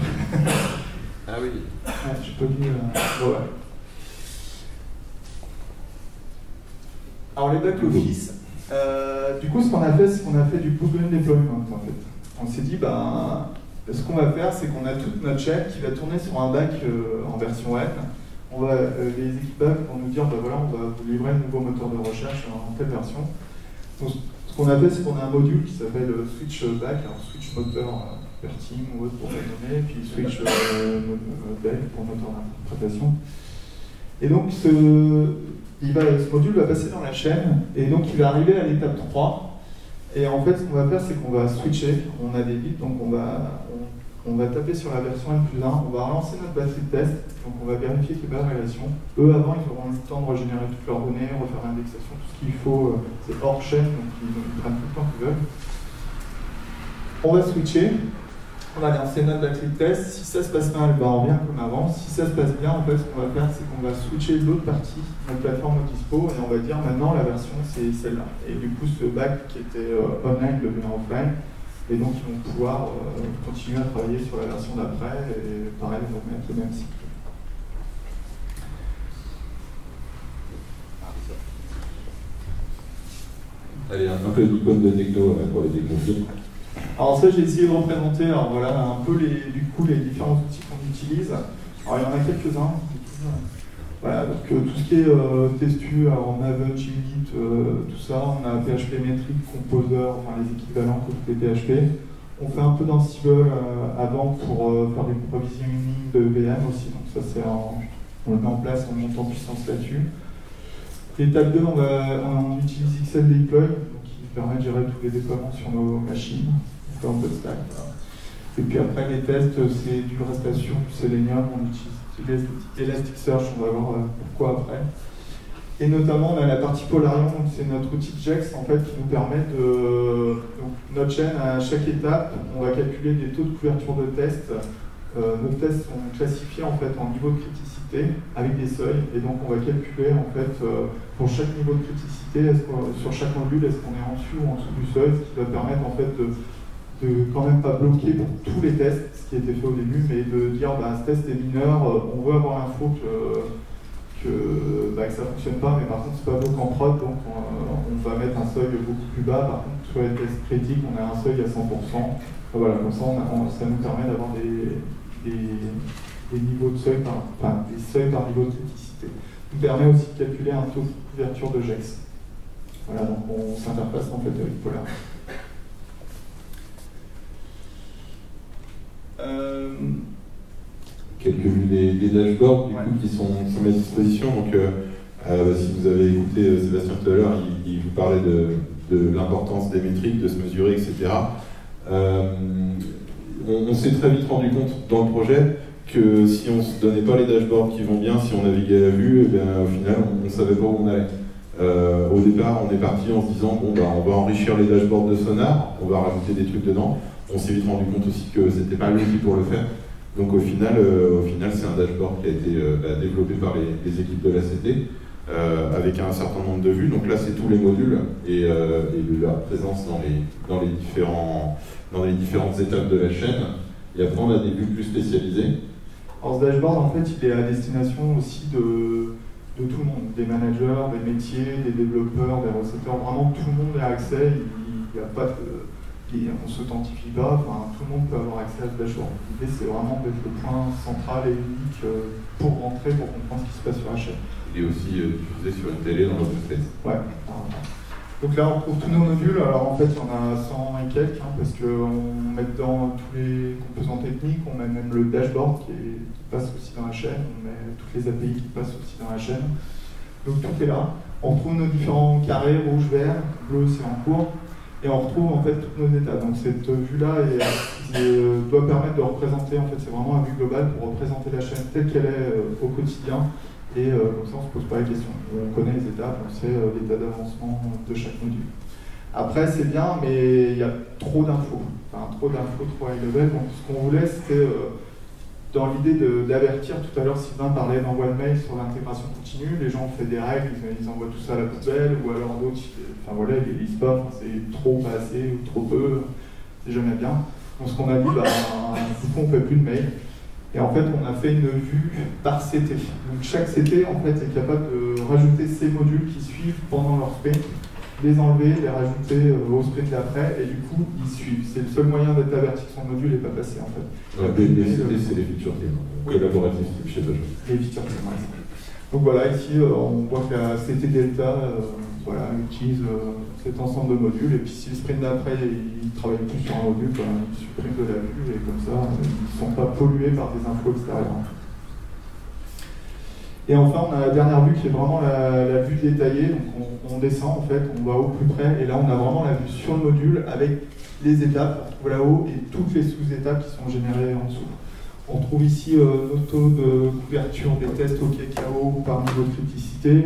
B: Ah oui.
A: Ouais, je peux dire. Euh, Alors les back-office, euh, du coup ce qu'on a fait, c'est qu'on a fait du Google Deployment en fait. On s'est dit, ben, ce qu'on va faire, c'est qu'on a toute notre chaîne qui va tourner sur un bac euh, en version N. On va, les équipes back vont nous dire, ben voilà, on va vous livrer un nouveau moteur de recherche en telle version. Ce qu'on a fait, c'est qu'on a un module qui s'appelle Switch Back, alors Switch Moteur Vertim ou autre pour nommer, puis Switch euh, Bell pour moteur d'interprétation. Et donc il va, ce module va passer dans la chaîne, et donc il va arriver à l'étape 3. Et en fait, ce qu'on va faire, c'est qu'on va switcher. On a des bits, donc on va, on, va taper sur la version N plus 1, on va relancer notre batterie de test, donc on va vérifier qu'il n'y a pas de régression. Eux, avant, ils auront le temps de régénérer toutes leurs données, refaire l'indexation, tout ce qu'il faut. Euh, c'est hors chaîne, donc ils, ils prennent tout le temps qu'ils veulent. On va switcher on va lancer notre batterie de test. Si ça se passe mal, ben on revient comme avant. Si ça se passe bien, en fait, ce qu'on va faire, c'est qu'on va switcher l'autre partie de notre plateforme au dispo et on va dire maintenant la version c'est celle-là. Et du coup, ce bac qui était euh, online devient offline. Et donc, ils vont pouvoir euh, continuer à travailler sur la version d'après et pareil, donc mettre le même cycle.
D: Allez, un peu d'icône de techno euh, pour les technophiles.
A: Alors ça, j'ai essayé de représenter alors voilà, un peu les, du coup, les différents outils qu'on utilise. Alors il y en a quelques-uns. Voilà, donc euh, tout ce qui est euh, testu, alors Maven, Git, euh, tout ça, on a PHP Metric, Composer, enfin les équivalents que les PHP. On fait un peu d'Ansible avant pour faire des provisioning de VM aussi, donc ça c'est on le met en place, on en puissance là-dessus. L'étape 2, on, on utilise XL Deploy, permet de gérer tous les déploiements sur nos machines. On stack. Et puis après, les tests, c'est du Restation, du Selenium, on utilise Elasticsearch, on va voir euh, pourquoi après. Et notamment, on a la partie Polarion, c'est notre outil JEX en fait, qui nous permet de. Notre chaîne, à chaque étape, on va calculer des taux de couverture de tests. Euh, nos tests sont classifiés en, fait, en niveau de criticité avec des seuils, et donc on va calculer en fait, euh, pour chaque niveau de criticité, sur chaque module, est-ce qu'on est en dessous ou en dessous du seuil, ce qui va permettre en fait de, de quand même pas bloquer pour tous les tests, ce qui été fait au début, mais de dire bah, ce test est mineur, euh, on veut avoir l'info que, que, bah, que ça ne fonctionne pas, mais par contre c'est pas bloquant en prod, donc on, va mettre un seuil beaucoup plus bas. Par contre, sur les tests critiques, on a un seuil à 100%. voilà, comme ça, ça nous permet d'avoir des, des, niveaux de seuil par, enfin, des seuils par niveau de criticité nous permet aussi de calculer un taux de couverture de GEX. Voilà, donc on s'interface en fait avec Polar.
D: Euh... Quelques des, des dashboards du coup, qui sont, mis à disposition. Donc, euh, euh, si vous avez écouté Sébastien tout à l'heure, il, vous parlait de, de l'importance des métriques, de se mesurer, etc. on s'est très vite rendu compte dans le projet que si on ne se donnait pas les dashboards qui vont bien, si on naviguait à la vue, et eh au final, on ne savait pas où on allait. Euh, au départ, on est parti en se disant bon, bah, on va enrichir les dashboards de Sonar, on va rajouter des trucs dedans. On s'est vite rendu compte aussi que c'était pas l'outil pour le faire. Donc au final, euh, au final, c'est un dashboard qui a été euh, bah, développé par les, équipes de l'ACT avec un certain nombre de vues. Donc là, c'est tous les modules et, leur présence dans les, différentes étapes de la chaîne. Et après, on a des vues plus spécialisées.
A: Alors ce dashboard, en fait, il est à destination aussi de, de tout le monde, des managers, des métiers, des développeurs, des receveurs, vraiment tout le monde a accès, il n'y a pas de, on ne s'authentifie pas, enfin, tout le monde peut avoir accès à ce dashboard. L'idée c'est vraiment d'être le point central et unique euh, pour rentrer, pour comprendre ce qui se passe sur la chaîne.
D: Il est aussi euh, diffusé sur une télé dans l'open space.
A: Ouais. Donc là, on trouve tous nos modules. Alors en fait, il y en a 100 et quelques, hein, parce qu'on met dedans tous les composants techniques, on met même le dashboard qui, passe aussi dans la chaîne, on met toutes les API qui passent aussi dans la chaîne. Donc tout est là. On retrouve nos différents carrés, rouge, vert, bleu, c'est en cours. Et on retrouve en fait tous nos états. Donc cette vue-là euh, doit permettre de représenter, en fait, c'est vraiment un vue globale pour représenter la chaîne telle qu'elle est euh, au quotidien et euh, comme ça, on ne se pose pas la question. On connaît les étapes, on sait euh, l'état d'avancement de chaque module. Après, c'est bien, mais il y a trop d'infos. Enfin, trop d'infos, trop high level. Donc, ce qu'on voulait, c'était euh, dans l'idée d'avertir, tout à l'heure, Sylvain parlait d'envoi de mail sur l'intégration continue. Les gens ont fait des règles, ils, envoient tout ça à la poubelle, ou alors d'autres, enfin voilà, ils ne lisent pas, c'est trop, pas assez, ou trop peu, c'est jamais bien. Donc, ce qu'on a dit, bah, on ne fait plus de mail. Et en fait, on a fait une vue par CT. Donc chaque CT en fait, est capable de rajouter ces modules qui suivent pendant leur sprint, les enlever, les rajouter euh, au sprint d'après, et du coup, ils suivent. C'est le seul moyen d'être averti que son module n'est pas passé en fait.
D: c'est les feature teams collaboratifs chez
A: Les feature teams, Donc voilà, ici, euh, on voit que la CT Delta, euh, voilà, utilisent cet ensemble de modules. Et puis si le sprint d'après, ils ne travaillent plus sur un module, ben, ils suppriment de la vue et comme ça, ils ne sont pas pollués par des infos extérieures. Et enfin, on a la dernière vue qui est vraiment la, vue détaillée. Donc on, descend en fait, on va au plus près, et là on a vraiment la vue sur le module avec les étapes, là-haut, et toutes les sous-étapes qui sont générées en dessous. On trouve ici euh, nos taux de couverture des tests au cacao par niveau de criticité.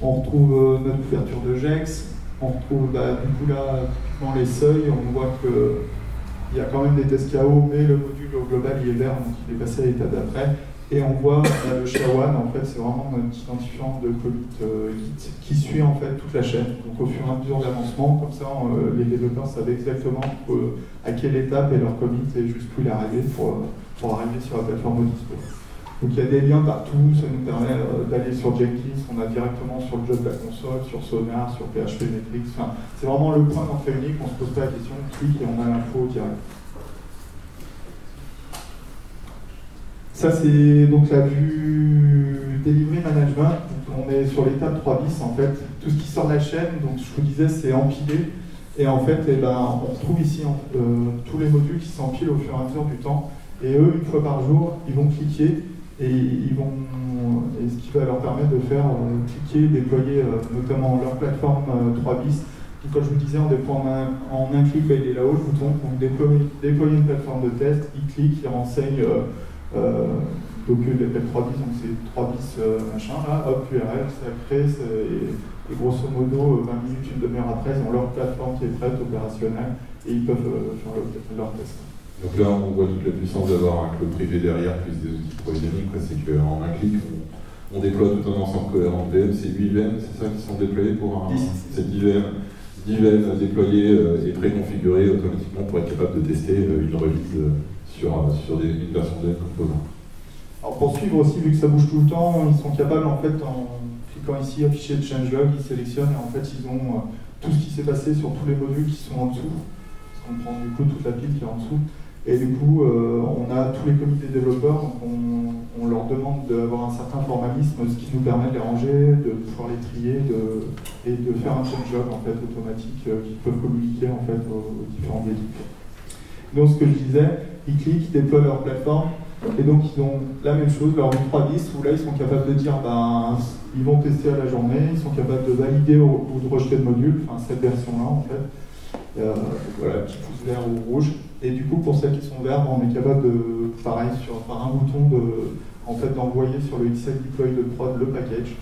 A: On retrouve euh, notre couverture de GEX. On retrouve bah, du coup là, typiquement les seuils. On voit qu'il y a quand même des tests KO, mais le module au global il est vert, donc il est passé à l'étape d'après. Et on voit le SHA-1, en fait, c'est vraiment notre identifiant de commit euh, qui suit en fait toute la chaîne. Donc au fur et à mesure d'avancement, comme ça, euh, les développeurs savent exactement euh, à quelle étape est leur commit et jusqu'où il est arrivé pour, pour arriver sur la plateforme de dispo. Donc il y a des liens partout, ça nous permet d'aller sur Jenkins, on a directement sur le job de la console, sur Sonar, sur PHP Metrics. Enfin, c'est vraiment le point d'entrée unique, on se pose pas la question, on clique et on a l'info direct. Ça, c'est donc la vue delivery management. on est sur l'étape 3 bis en fait. Tout ce qui sort de la chaîne, donc je vous disais, c'est empilé. Et en fait, eh ben, on retrouve ici euh, tous les modules qui s'empilent au fur et à mesure du temps. Et eux, une fois par jour, ils vont cliquer et ils vont, et ce qui va leur permettre de faire euh, cliquer, déployer euh, notamment leur plateforme 3 bis. Comme je vous disais, on déploie en un, clic, il est là-haut le bouton, donc déployer, déployer, une plateforme de test, il clique, il renseigne euh, donc les 3 bis, donc c'est 3 bis euh, machin, là, hop, URL, ça crée, et, grosso modo, 20 euh, minutes, une demi-heure après, ils ont leur plateforme qui est prête, opérationnelle, et ils peuvent faire leur test.
D: Donc là, on voit toute la puissance d'avoir un cloud privé derrière, plus des outils provisioning, c'est qu'en un clic, on, déploie tout un ensemble cohérent de VM. C'est 8 VM, c'est ça, qui sont déployés pour un. C'est 10 VM. 10 VM déployés et préconfigurés automatiquement pour être capable de tester une release sur, sur des, une version de composants.
A: Alors pour suivre aussi, vu que ça bouge tout le temps, ils sont capables en fait en cliquant ici afficher le changelog, ils sélectionnent et en fait ils ont euh, tout ce qui s'est passé sur tous les modules qui sont en dessous. Parce qu'on prend du coup toute la pile qui est en dessous. Et du coup, euh, on a tous les comités développeurs, donc on, leur demande d'avoir un certain formalisme, ce qui nous permet de les ranger, de pouvoir les trier de, et de faire un changelog en fait automatique euh, qui peuvent communiquer en fait aux, aux différentes équipes. Donc ce que je disais, ils cliquent, ils déploient leur plateforme, et donc ils ont la même chose, leur 3 bis, où là ils sont capables de dire, ben, ils vont tester à la journée, ils sont capables de valider ou, de rejeter le module, enfin cette version-là en fait. Euh, voilà, petit pouce vert ou rouge. Et du coup, pour celles qui sont vertes, on est capable de, pareil, par un bouton, de, en fait, d'envoyer sur le XL deploy de prod le package.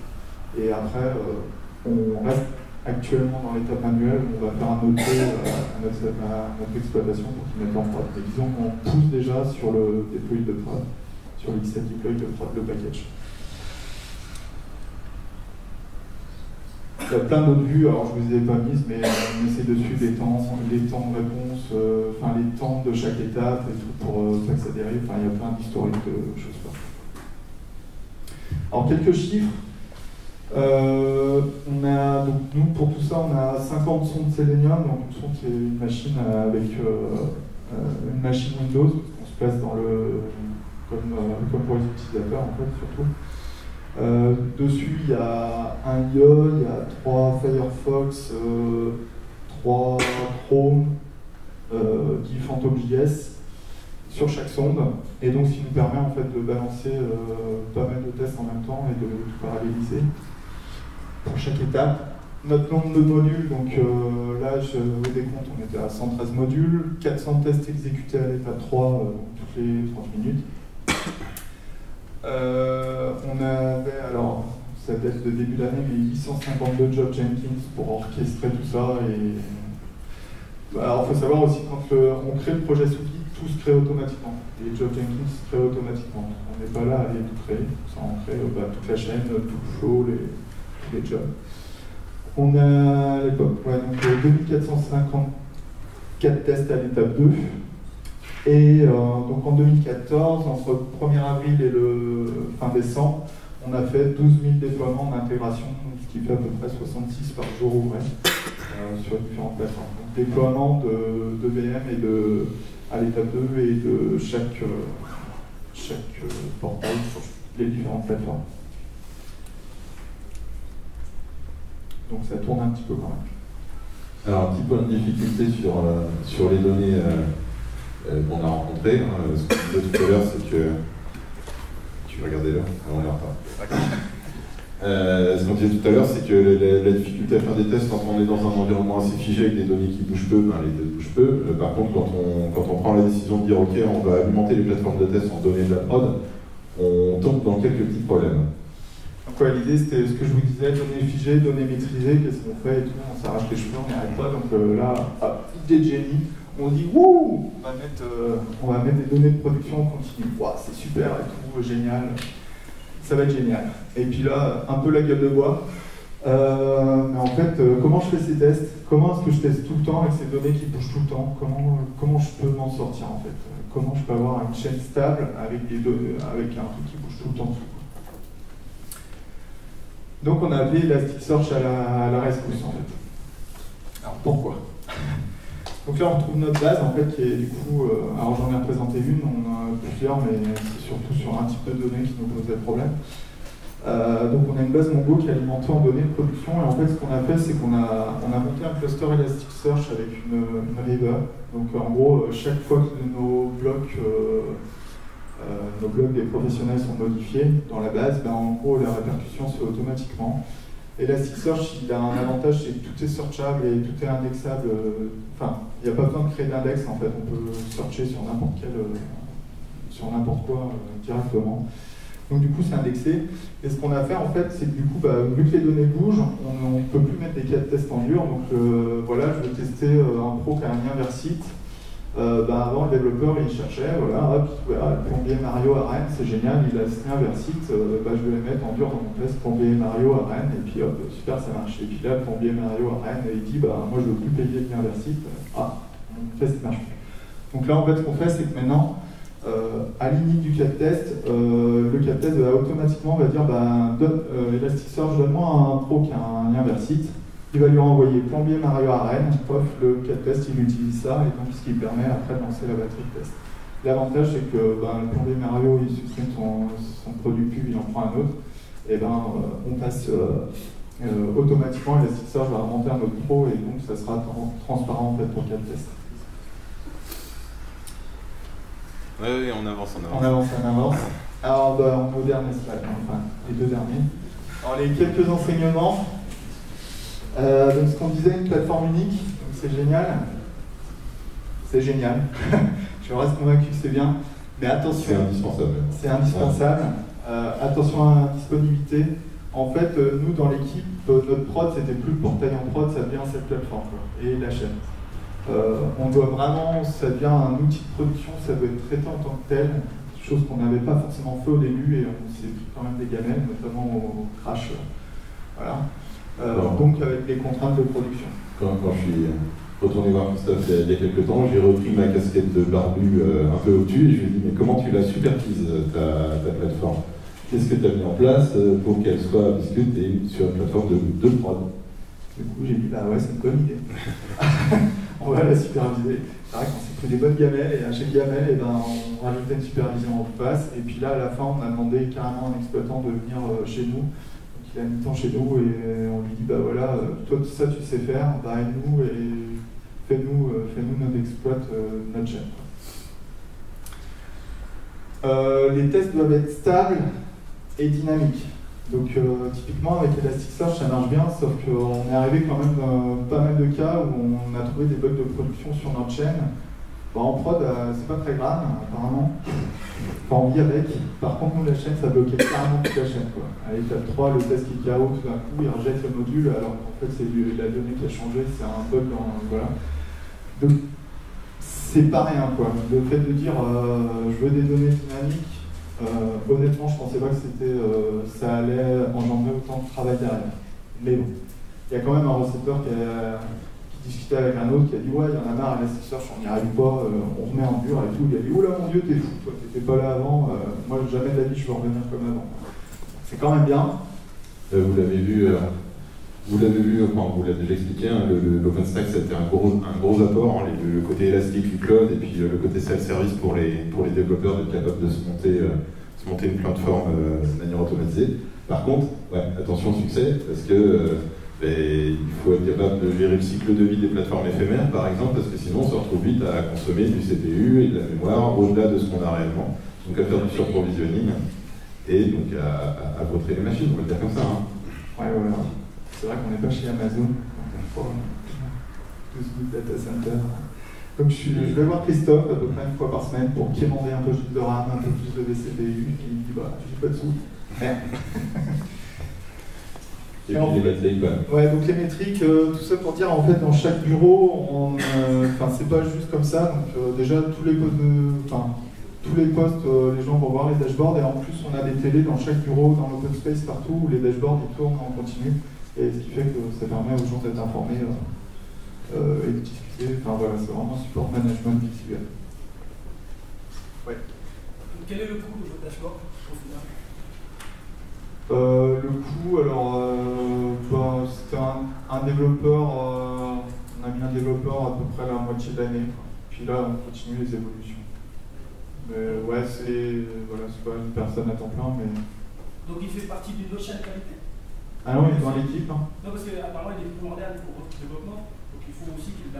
A: Et après, euh, on reste actuellement dans l'étape manuelle, on va faire un euh, à, notre, exploitation pour qu'ils mettent en prod. Et disons qu'on pousse déjà sur le déploy de prod, sur le deploy de prod, le package. Il y a plein d'autres vues, alors je ne vous ai pas mises, mais on essaie de suivre les temps, les temps de réponse, euh, enfin les temps de chaque étape et tout pour euh, que ça dérive. Enfin, il y a plein d'historiques de choses. Alors quelques chiffres. Euh, on a, donc pour tout ça, on a 50 sons de Selenium, donc une sonde qui est une machine avec euh, euh, une machine Windows, on se place dans le, comme, pour les utilisateurs en fait, surtout. dessus, il y a un IE, il y a trois Firefox, trois Chrome, 10 PhantomJS sur chaque sonde, et donc ce qui nous permet en fait de balancer pas mal de tests en même temps et de tout paralléliser pour chaque étape. Notre nombre de modules, donc euh, là, je vous décompte, on était à 113 modules, 400 tests exécutés à l'étape 3 euh, toutes les 30 minutes. Euh, on avait, alors, ça date de début d'année, mais 852 jobs Jenkins pour orchestrer tout ça. Et... Alors, il faut savoir aussi, quand on crée le projet sous tout se crée automatiquement. Les jobs Jenkins se créent automatiquement. On n'est pas là à aller tout créer. Ça, on crée bah, toute la chaîne, tout le flow, les, On a à l'époque ouais, 2454 euh, tests à l'étape 2. Et euh, donc en 2014, entre le 1er avril et le fin décembre, on a fait 12 000 déploiements d'intégration, ce qui fait à peu près 66 par jour ouvré euh, sur différentes plateformes. Donc, déploiement de, VM et de, à l'étape 2 et de chaque, chaque portail sur les différentes plateformes. Donc ça tourne un petit peu quand même.
D: Alors, un petit point de difficulté sur, euh, sur les données euh, euh, qu'on a rencontrées. hein. Ce qu'on disait tout à l'heure, c'est que. Tu vas regarder là Ah, On est en retard. Euh, ce qu'on disait tout à l'heure, c'est que la, la difficulté à faire des tests quand on est dans un environnement assez figé avec des données qui bougent peu, ben, les tests bougent peu. Euh, par contre, quand on, quand on prend la décision de dire OK, on va alimenter les plateformes de test en données de la prod, on tombe dans quelques petits problèmes.
A: L'idée c'était ce que je vous disais, données figées, données maîtrisées, qu'est-ce qu'on fait et tout, on s'arrache les cheveux, on n'y arrive pas. Donc euh, là, hop, idée de génie, on dit wouh, on va mettre, euh, on va mettre des données de production en continu. C'est super et tout, génial. Ça va être génial. Et puis là, un peu la gueule de bois. Euh, mais en fait, euh, comment je fais ces tests? Comment est-ce que je teste tout le temps avec ces données qui bougent tout le temps? Comment, comment je peux m'en sortir en fait? Comment je peux avoir une chaîne stable avec, des données, avec un truc qui bouge tout le temps? Donc on a appelé Elasticsearch à la, à la rescousse en fait. Alors pourquoi? Donc là on trouve notre base en fait qui est du coup, euh, alors j'en ai représenté une, on en a plusieurs mais c'est surtout sur un type de données qui nous pose des problèmes. Euh, donc on a une base Mongo qui est alimentée en données de production et en fait ce qu'on a fait c'est qu'on a, on a monté un cluster Elasticsearch avec une, une river. Donc en gros euh, chaque fois que nos blocs euh, nos blocs des professionnels sont modifiés dans la base, ben, en gros la répercussion se fait automatiquement. Elasticsearch, il a un avantage, c'est que tout est searchable et tout est indexable. euh, Enfin, il n'y a pas besoin de créer d'index en fait, on peut searcher sur n'importe quel, euh, sur n'importe quoi euh, directement. Donc du coup c'est indexé. Et ce qu'on a fait en fait, c'est que du coup, bah, vu que les données bougent, on ne peut plus mettre des cas de test en dur. Donc euh, voilà, je vais tester euh, un pro qui a un lien vers site. Euh, bah, avant, le développeur, il cherchait, voilà, hop, voilà, le plombier Mario à Rennes, c'est génial, il a ce lien vers site, euh, bah, je vais le mettre en dur dans mon test, plombier Mario à Rennes, et puis hop, super, ça marche. Et puis là, plombier Mario à Rennes, il dit, bah, moi je veux plus payer le lien vers site, ah, mon test marche plus. Donc là, en fait, ce qu'on fait, c'est que maintenant, euh, à l'inique du de test, euh, le de test va automatiquement va dire, bah, donne, Elasticsearch, donne-moi un pro qui a un lien vers site, il va lui renvoyer plombier Mario à Rennes, pof, le cas test, il utilise ça, et donc ce qui permet après de lancer la batterie de test. L'avantage, c'est que ben, le plombier Mario, il supprime son, son produit pub, il en prend un autre, et ben euh, on passe euh, euh, automatiquement, Elasticsearch va remonter un autre pro, et donc ça sera tran- transparent en fait pour le cas de test.
B: Ouais, ouais, on avance, on avance.
A: On avance, on avance. Alors, bah, on est au dernier slide, hein, enfin, les deux derniers. Alors, les quelques enseignements. Euh, donc, ce qu'on disait, une plateforme unique, c'est génial. C'est génial. Je reste convaincu que c'est bien. Mais attention,
D: C'est indispensable.
A: c'est indispensable. Euh, attention à la disponibilité. En fait, euh, nous, dans l'équipe, notre prod, c'était plus le portail en prod, ça devient cette plateforme quoi, et la chaîne. On doit vraiment, ça devient un outil de production, ça doit être traité en tant que tel, chose qu'on n'avait pas forcément fait au début et on s'est pris quand même des gamelles, notamment au crash. voilà. Euh, donc avec les contraintes de production.
D: Quand, quand je suis retourné voir Christophe il y a, quelques temps, j'ai repris ma casquette de barbu euh, un peu au-dessus et je lui ai dit mais comment tu la supervises ta, ta plateforme? Qu'est-ce que tu as mis en place euh, pour qu'elle soit, tu es sur une plateforme de, de prod?
A: Du coup, j'ai dit, bah ouais, c'est une bonne idée. on va la superviser. C'est vrai qu'on s'est pris des bonnes gamelles, et à chaque gamelle, eh ben, on rajoutait une supervision en face. Et puis là, à la fin, on a demandé carrément à un exploitant de venir euh, chez nous. Donc il a mis temps chez nous, et on lui dit, bah voilà, euh, toi, ça, tu sais faire, bah aide-nous, et fais-nous euh, fais-nous notre exploit, euh, notre chaîne. Euh, les tests doivent être stables et dynamiques. Donc euh, typiquement avec Elasticsearch ça marche bien, sauf qu'on est arrivé quand même dans pas mal de cas où on a trouvé des bugs de production sur notre chaîne. En prod, euh, c'est pas très grave apparemment. Enfin, on vit avec. Par contre, nous, la chaîne, ça bloquait carrément toute la chaîne. À l'étape 3, le test qui est KO, tout d'un coup, il rejette le module, alors qu'en fait, c'est la donnée qui a changé, c'est un bug dans. Voilà. Donc, c'est pas rien, quoi. Le fait de dire euh, je veux des données dynamiques, euh, honnêtement, je pensais pas que c'était, ça allait engendrer autant de travail derrière. Mais bon, il y a quand même un récepteur qui, a- qui discutait avec un autre qui a dit ouais, il y en a marre, Elasticsearch, on n'y arrive pas, euh, on remet en dur et tout. Il a dit oula mon dieu, t'es fou, toi, t'étais pas là avant, euh, moi jamais de la vie je veux revenir comme avant. C'est quand même bien.
D: Euh, Vous l'avez vu, vous l'avez vu, enfin, vous l'avez déjà expliqué, hein, l'OpenStack c'était un gros, un gros apport, hein, le côté élastique du cloud et puis le côté self-service pour les, pour les développeurs d'être capables de se monter, se monter une plateforme de manière automatisée. Par contre, ouais, attention au succès, parce que il faut être capable de gérer le cycle de vie des plateformes éphémères, par exemple, parce que sinon on se retrouve vite à consommer du CPU et de la mémoire au-delà de ce qu'on a réellement. Donc à faire du surprovisioning et donc à, à, vautrer les machines, on va le dire comme ça. Hein.
A: Ouais, voilà. C'est vrai qu'on n'est pas chez Amazon. Tout ce data center. Comme je, suis, je vais voir Christophe à peu près une fois par semaine pour quémander un peu plus de RAM, un peu plus de VCPU. Il me dit bah, j'ai pas de sous.
D: Et, puis les métriques,
A: ouais. donc les métriques, euh, tout ça pour dire en fait dans chaque bureau, euh, enfin c'est pas juste comme ça. Donc euh, déjà tous les postes, enfin tous les postes, les gens vont voir les dashboards et en plus on a des télés dans chaque bureau, dans l'open space partout où les dashboards ils tournent en continu et ce qui fait que ça permet aux gens d'être informés et de discuter. Enfin voilà, c'est vraiment un support management visuel.
E: Ouais. Quel est le coût de votre dashboard au final?
A: Le coût, alors, euh, ben, c'était un, développeur, euh, on a mis un développeur à peu près la moitié de l'année. Puis là, on continue les évolutions. Mais ouais, c'est voilà, pas une personne à temps plein, mais.
E: Donc il fait partie d'une autre chaîne de qualité
A: Ah non, il est dans l'équipe. Hein.
E: Non, parce qu'apparemment, il est primordial pour votre développement. Donc il faut aussi qu'il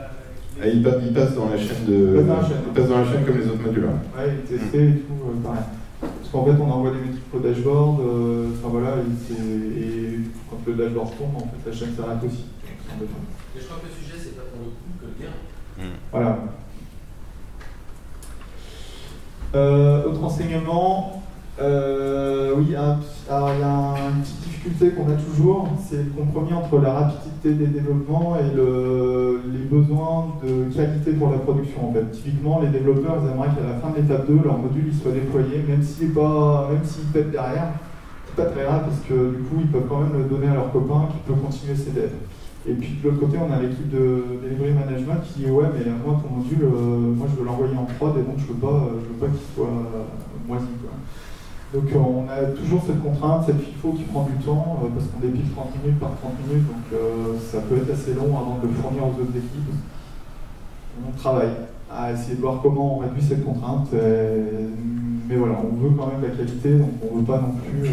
D: ah, il, passe dans la chaîne de. Il passe dans la chaîne, comme les autres modules.
A: Ouais, il est testé et tout, pareil. Parce qu'en fait, on envoie des métriques au dashboard, euh, enfin voilà, et, quand le dashboard tombe, en fait, la chaîne s'arrête aussi.
F: Mais je crois que le sujet, c'est pas pour le coup que le gain.
A: Hmm. Voilà. Euh, autre enseignement, euh, oui, il y a une petite difficulté qu'on a toujours, c'est le compromis entre la rapidité des développements et les besoins de qualité pour la production. En fait. Typiquement, les développeurs ils aimeraient qu'à la fin de l'étape 2, leur module il soit déployé, même s'il pète derrière. C'est pas très grave parce que du coup, ils peuvent quand même le donner à leurs copains qui peuvent continuer ses devs. Et puis de l'autre côté, on a l'équipe de delivery management qui dit ouais, mais moi ton module, euh, moi je veux l'envoyer en prod et donc je veux pas, je veux pas qu'il soit moisi. Donc euh, on a toujours cette contrainte, cette FIFO qui prend du temps, euh, parce qu'on dépile 30 minutes par 30 minutes, donc euh, ça peut être assez long avant de le fournir aux autres équipes. On travaille à essayer de voir comment on réduit cette contrainte, mais voilà, on veut quand même la qualité, donc on ne veut pas non plus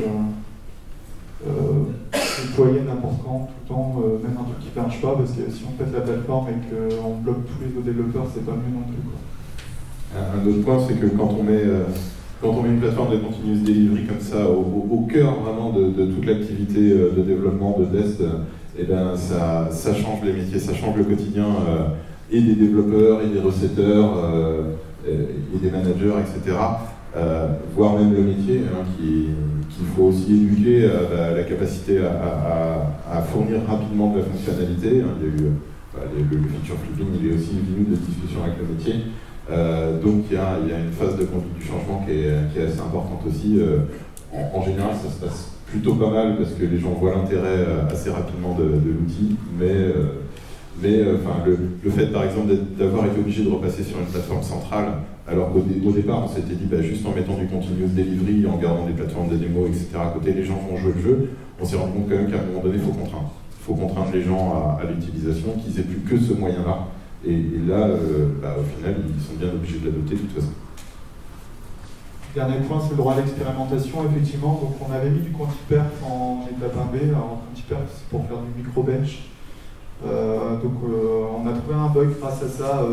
A: déployer n'importe quand, tout le temps, même un truc qui ne marche pas, parce que si on pète la plateforme et qu'on bloque tous les autres développeurs, c'est pas mieux non plus.
D: Un autre point, c'est que quand on met quand on met une plateforme de continuous delivery comme ça au, cœur vraiment de, toute l'activité euh, de développement, de test, eh ben ça, ça, change les métiers, ça change le quotidien euh, et des développeurs et des recetteurs euh, et, des managers, etc. voire même le métier hein, qu'il faut aussi éduquer à la, capacité à, fournir rapidement de la fonctionnalité. Il y a eu le, le, feature flipping, il est aussi une de discussion avec le métier. Euh, donc il y, a, une phase de conduite du changement qui est, assez importante aussi. Euh, en, général, ça se passe plutôt pas mal parce que les gens voient l'intérêt euh, assez rapidement de, l'outil, mais, le, fait par exemple d'avoir été obligé de repasser sur une plateforme centrale, alors qu'au départ on s'était dit bah, juste en mettant du continuous delivery, en gardant des plateformes de démo, etc. à côté, les gens vont jouer le jeu, on s'est rendu compte quand même qu'à un moment donné, il faut contraindre. Il faut contraindre les gens à, à l'utilisation, qu'ils aient plus que ce moyen-là. Et, là, euh, bah, au final, ils sont bien obligés de l'adopter de toute façon.
A: Dernier point, c'est le droit à l'expérimentation, effectivement. Donc on avait mis du quantiperf en étape 1B. Alors quantiperf, c'est pour faire du micro-bench. Euh, donc euh, on a trouvé un bug grâce à ça,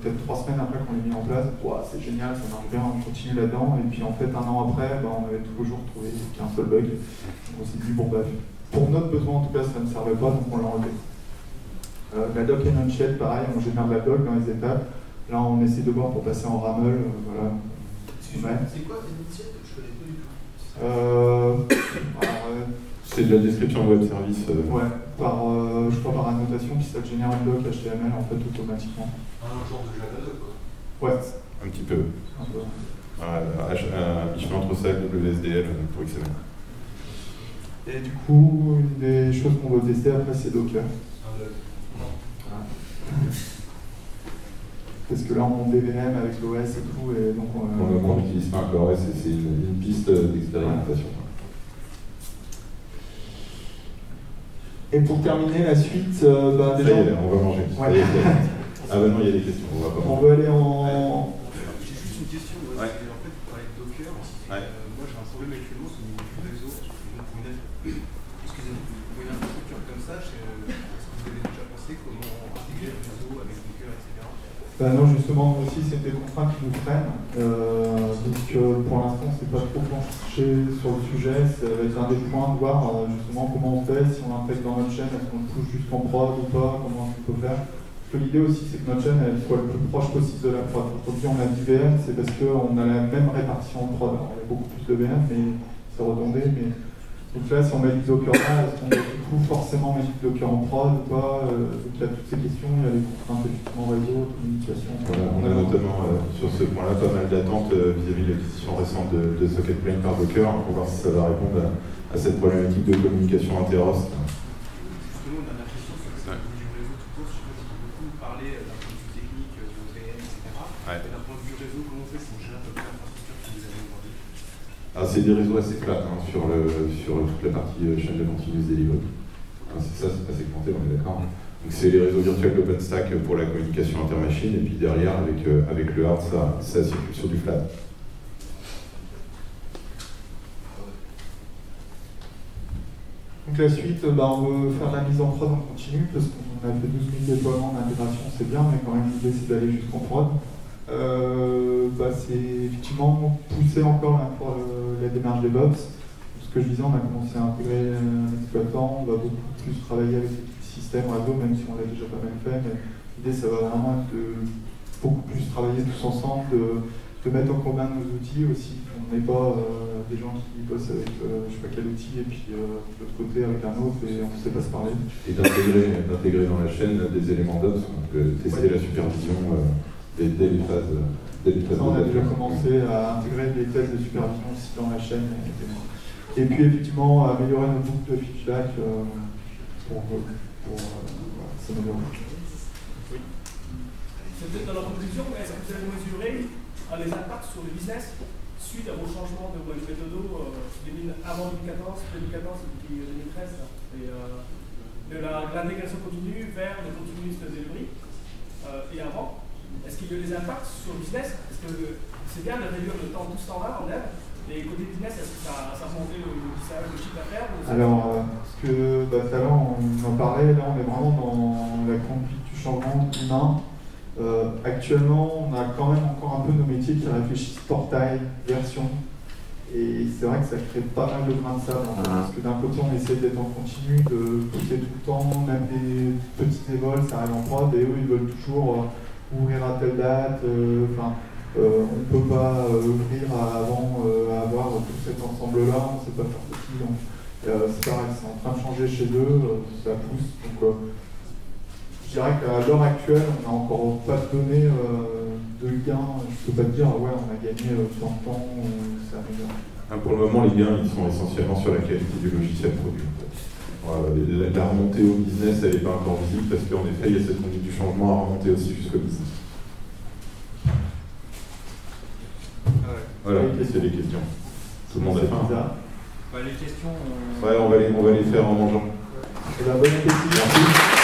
A: peut-être trois semaines après qu'on l'ait mis en place. c'est génial, ça marche bien, on continue là-dedans. Et puis en fait, un an après, bah, on avait toujours trouvé qu'un seul bug. Donc on s'est dit, bon, bah, pour notre besoin en tout cas, ça ne servait pas, donc on l'a enlevé. Euh, la doc et non-shell, pareil, on génère la doc dans les étapes. Là, on essaie de voir pour passer en ramel. Euh, voilà.
F: C'est quoi l'initial Je connais pas du tout?
A: Euh,
D: c'est de la description web service.
A: Ouais, par, je crois par annotation, puis ça te génère une doc HTML en fait automatiquement.
F: Un genre de Java quoi
A: Ouais.
D: Un petit peu. Un peu. Un chemin entre ça et WSDL pour XML.
A: Et du coup, une des choses qu'on va tester après, c'est Docker. Parce que là, on monte DVM avec l'OS et tout, et donc on.
D: on n'utilise pas l'OS, c'est une, piste d'expérimentation.
A: Et pour terminer la suite, euh, bah,
D: déjà. on va manger. ah bah non, il y a des questions. On, va pas
A: on veut aller en.
F: J'ai juste une question. Ouais. En fait, pour parler de Docker, ouais. euh, moi j'ai un problème actuellement, c'est au niveau du réseau. Excusez-moi, pour une infrastructure comme ça, comment intégrer le réseau avec Docker, etc.
A: Ben bah non, justement, aussi, c'est des contraintes qui nous freinent. Euh, donc, euh, pour l'instant, c'est pas trop penché sur le sujet. C'est un des points de voir euh, justement comment on fait, si on l'intègre dans notre chaîne, est-ce qu'on le pousse jusqu'en prod ou pas, comment on peut faire. Parce que l'idée aussi, c'est que notre chaîne elle soit le plus proche possible de la prod. Aujourd'hui, on a du VM, c'est parce qu'on a la même répartition en prod. Alors, il y a beaucoup plus de VM, mais c'est redondé. Mais donc là, si on met du Docker là, est-ce qu'on doit du coup forcément mettre Docker en prod ou pas euh, Donc il y a toutes ces questions, il y a les contraintes effectivement réseau, communication.
D: Voilà, on a notamment euh, sur ce point-là pas mal d'attentes euh, vis-à-vis de l'acquisition récente de, de Socket Plane par Docker pour voir si ça va répondre à, à cette problématique de communication inter-host.
F: Justement, on a la question sur le niveau du réseau tout court. Je sais pas si vous beaucoup parlé d'un point de vue technique, de VM, etc.
B: Ouais.
F: Et d'un point de vue réseau, comment on fait si on gère à peu près l'infrastructure que vous avez aujourd'hui
D: Ah, c'est des réseaux assez plats hein, sur, toute la partie euh, chaîne de continuous delivery. Hein, c'est ça, c'est pas segmenté, on est d'accord. Donc c'est les réseaux virtuels d'OpenStack pour la communication intermachine, et puis derrière, avec, euh, avec le hard, ça, ça circule sur du flat.
A: Donc la suite, bah, on veut faire la mise en prod en continu, parce qu'on a fait 12 000 déploiements d'intégration, c'est bien, mais quand même l'idée c'est d'aller jusqu'en prod. Euh, bah, c'est effectivement pousser encore la, pour le- la démarche DevOps. Ce que je disais, on a commencé à intégrer un exploitant, on va beaucoup plus travailler avec les systèmes réseau, même si on l'a déjà pas mal fait, mais l'idée ça va vraiment être de beaucoup plus travailler tous ensemble, de, de mettre en commun nos outils aussi. On n'est pas euh, des gens qui bossent avec euh, je sais pas quel outil et puis euh, de l'autre côté avec un autre et on ne sait pas se parler.
D: Et d'intégrer dans la chaîne des éléments d'ops, donc euh, tester la supervision euh, dès, dès euh, Dès
A: on a déjà commencé à intégrer des tests de supervision aussi dans la chaîne. Et, et puis effectivement, améliorer nos boucles de feedback euh, pour, pour euh, voilà, s'améliorer.
E: C'est peut-être dans la conclusion, mais est-ce que vous avez mesuré les impacts sur le business suite à vos changements de web méthodo euh, 2000 avant 2014, 2014 et puis 2013 là, et, euh, de la- de l'intégration continue vers le continuous delivery euh, et avant? Est-ce qu'il y a des impacts sur le business? Est-ce que c'est bien de réduire le temps, tout ce temps-là en dev Et côté business, est-ce que ça, ça a remonté le, le, chiffre d'affaires
A: Alors, euh, parce que bah, tout à l'heure, on en parlait, là on est vraiment dans la conduite du changement humain. Euh, actuellement, on a quand même encore un peu nos métiers qui réfléchissent portail, version. Et c'est vrai que ça crée pas mal de grains de sable. Parce que d'un côté, on essaie d'être en continu, de pousser tout le temps, même des petits évols, ça arrive en prod, et eux, ils veulent toujours euh, ouvrir à telle date. euh, euh, on ne peut pas euh, ouvrir avant à avoir tout cet ensemble-là, on ne sait pas faire ceci. Donc, c'est pareil, c'est en train de changer chez eux, ça pousse. Donc, je dirais qu'à l'heure actuelle, on n'a encore pas euh, de gains. Je ne peux pas te dire, ouais, on a gagné tant de temps, ça améliore.
D: Hein, Pour le moment, les gains, ils sont essentiellement sur la qualité du logiciel produit. Voilà, la, la remontée au business, elle n'est pas encore visible parce qu'en effet, il y a cette conduite du changement à remonter aussi jusqu'au business. Voilà, c'est les questions. Tout le monde a faim.
C: Bah, les questions. on-
D: Ouais, on va les, on va les faire en mangeant.
A: Et la bonne appétit.
D: Merci.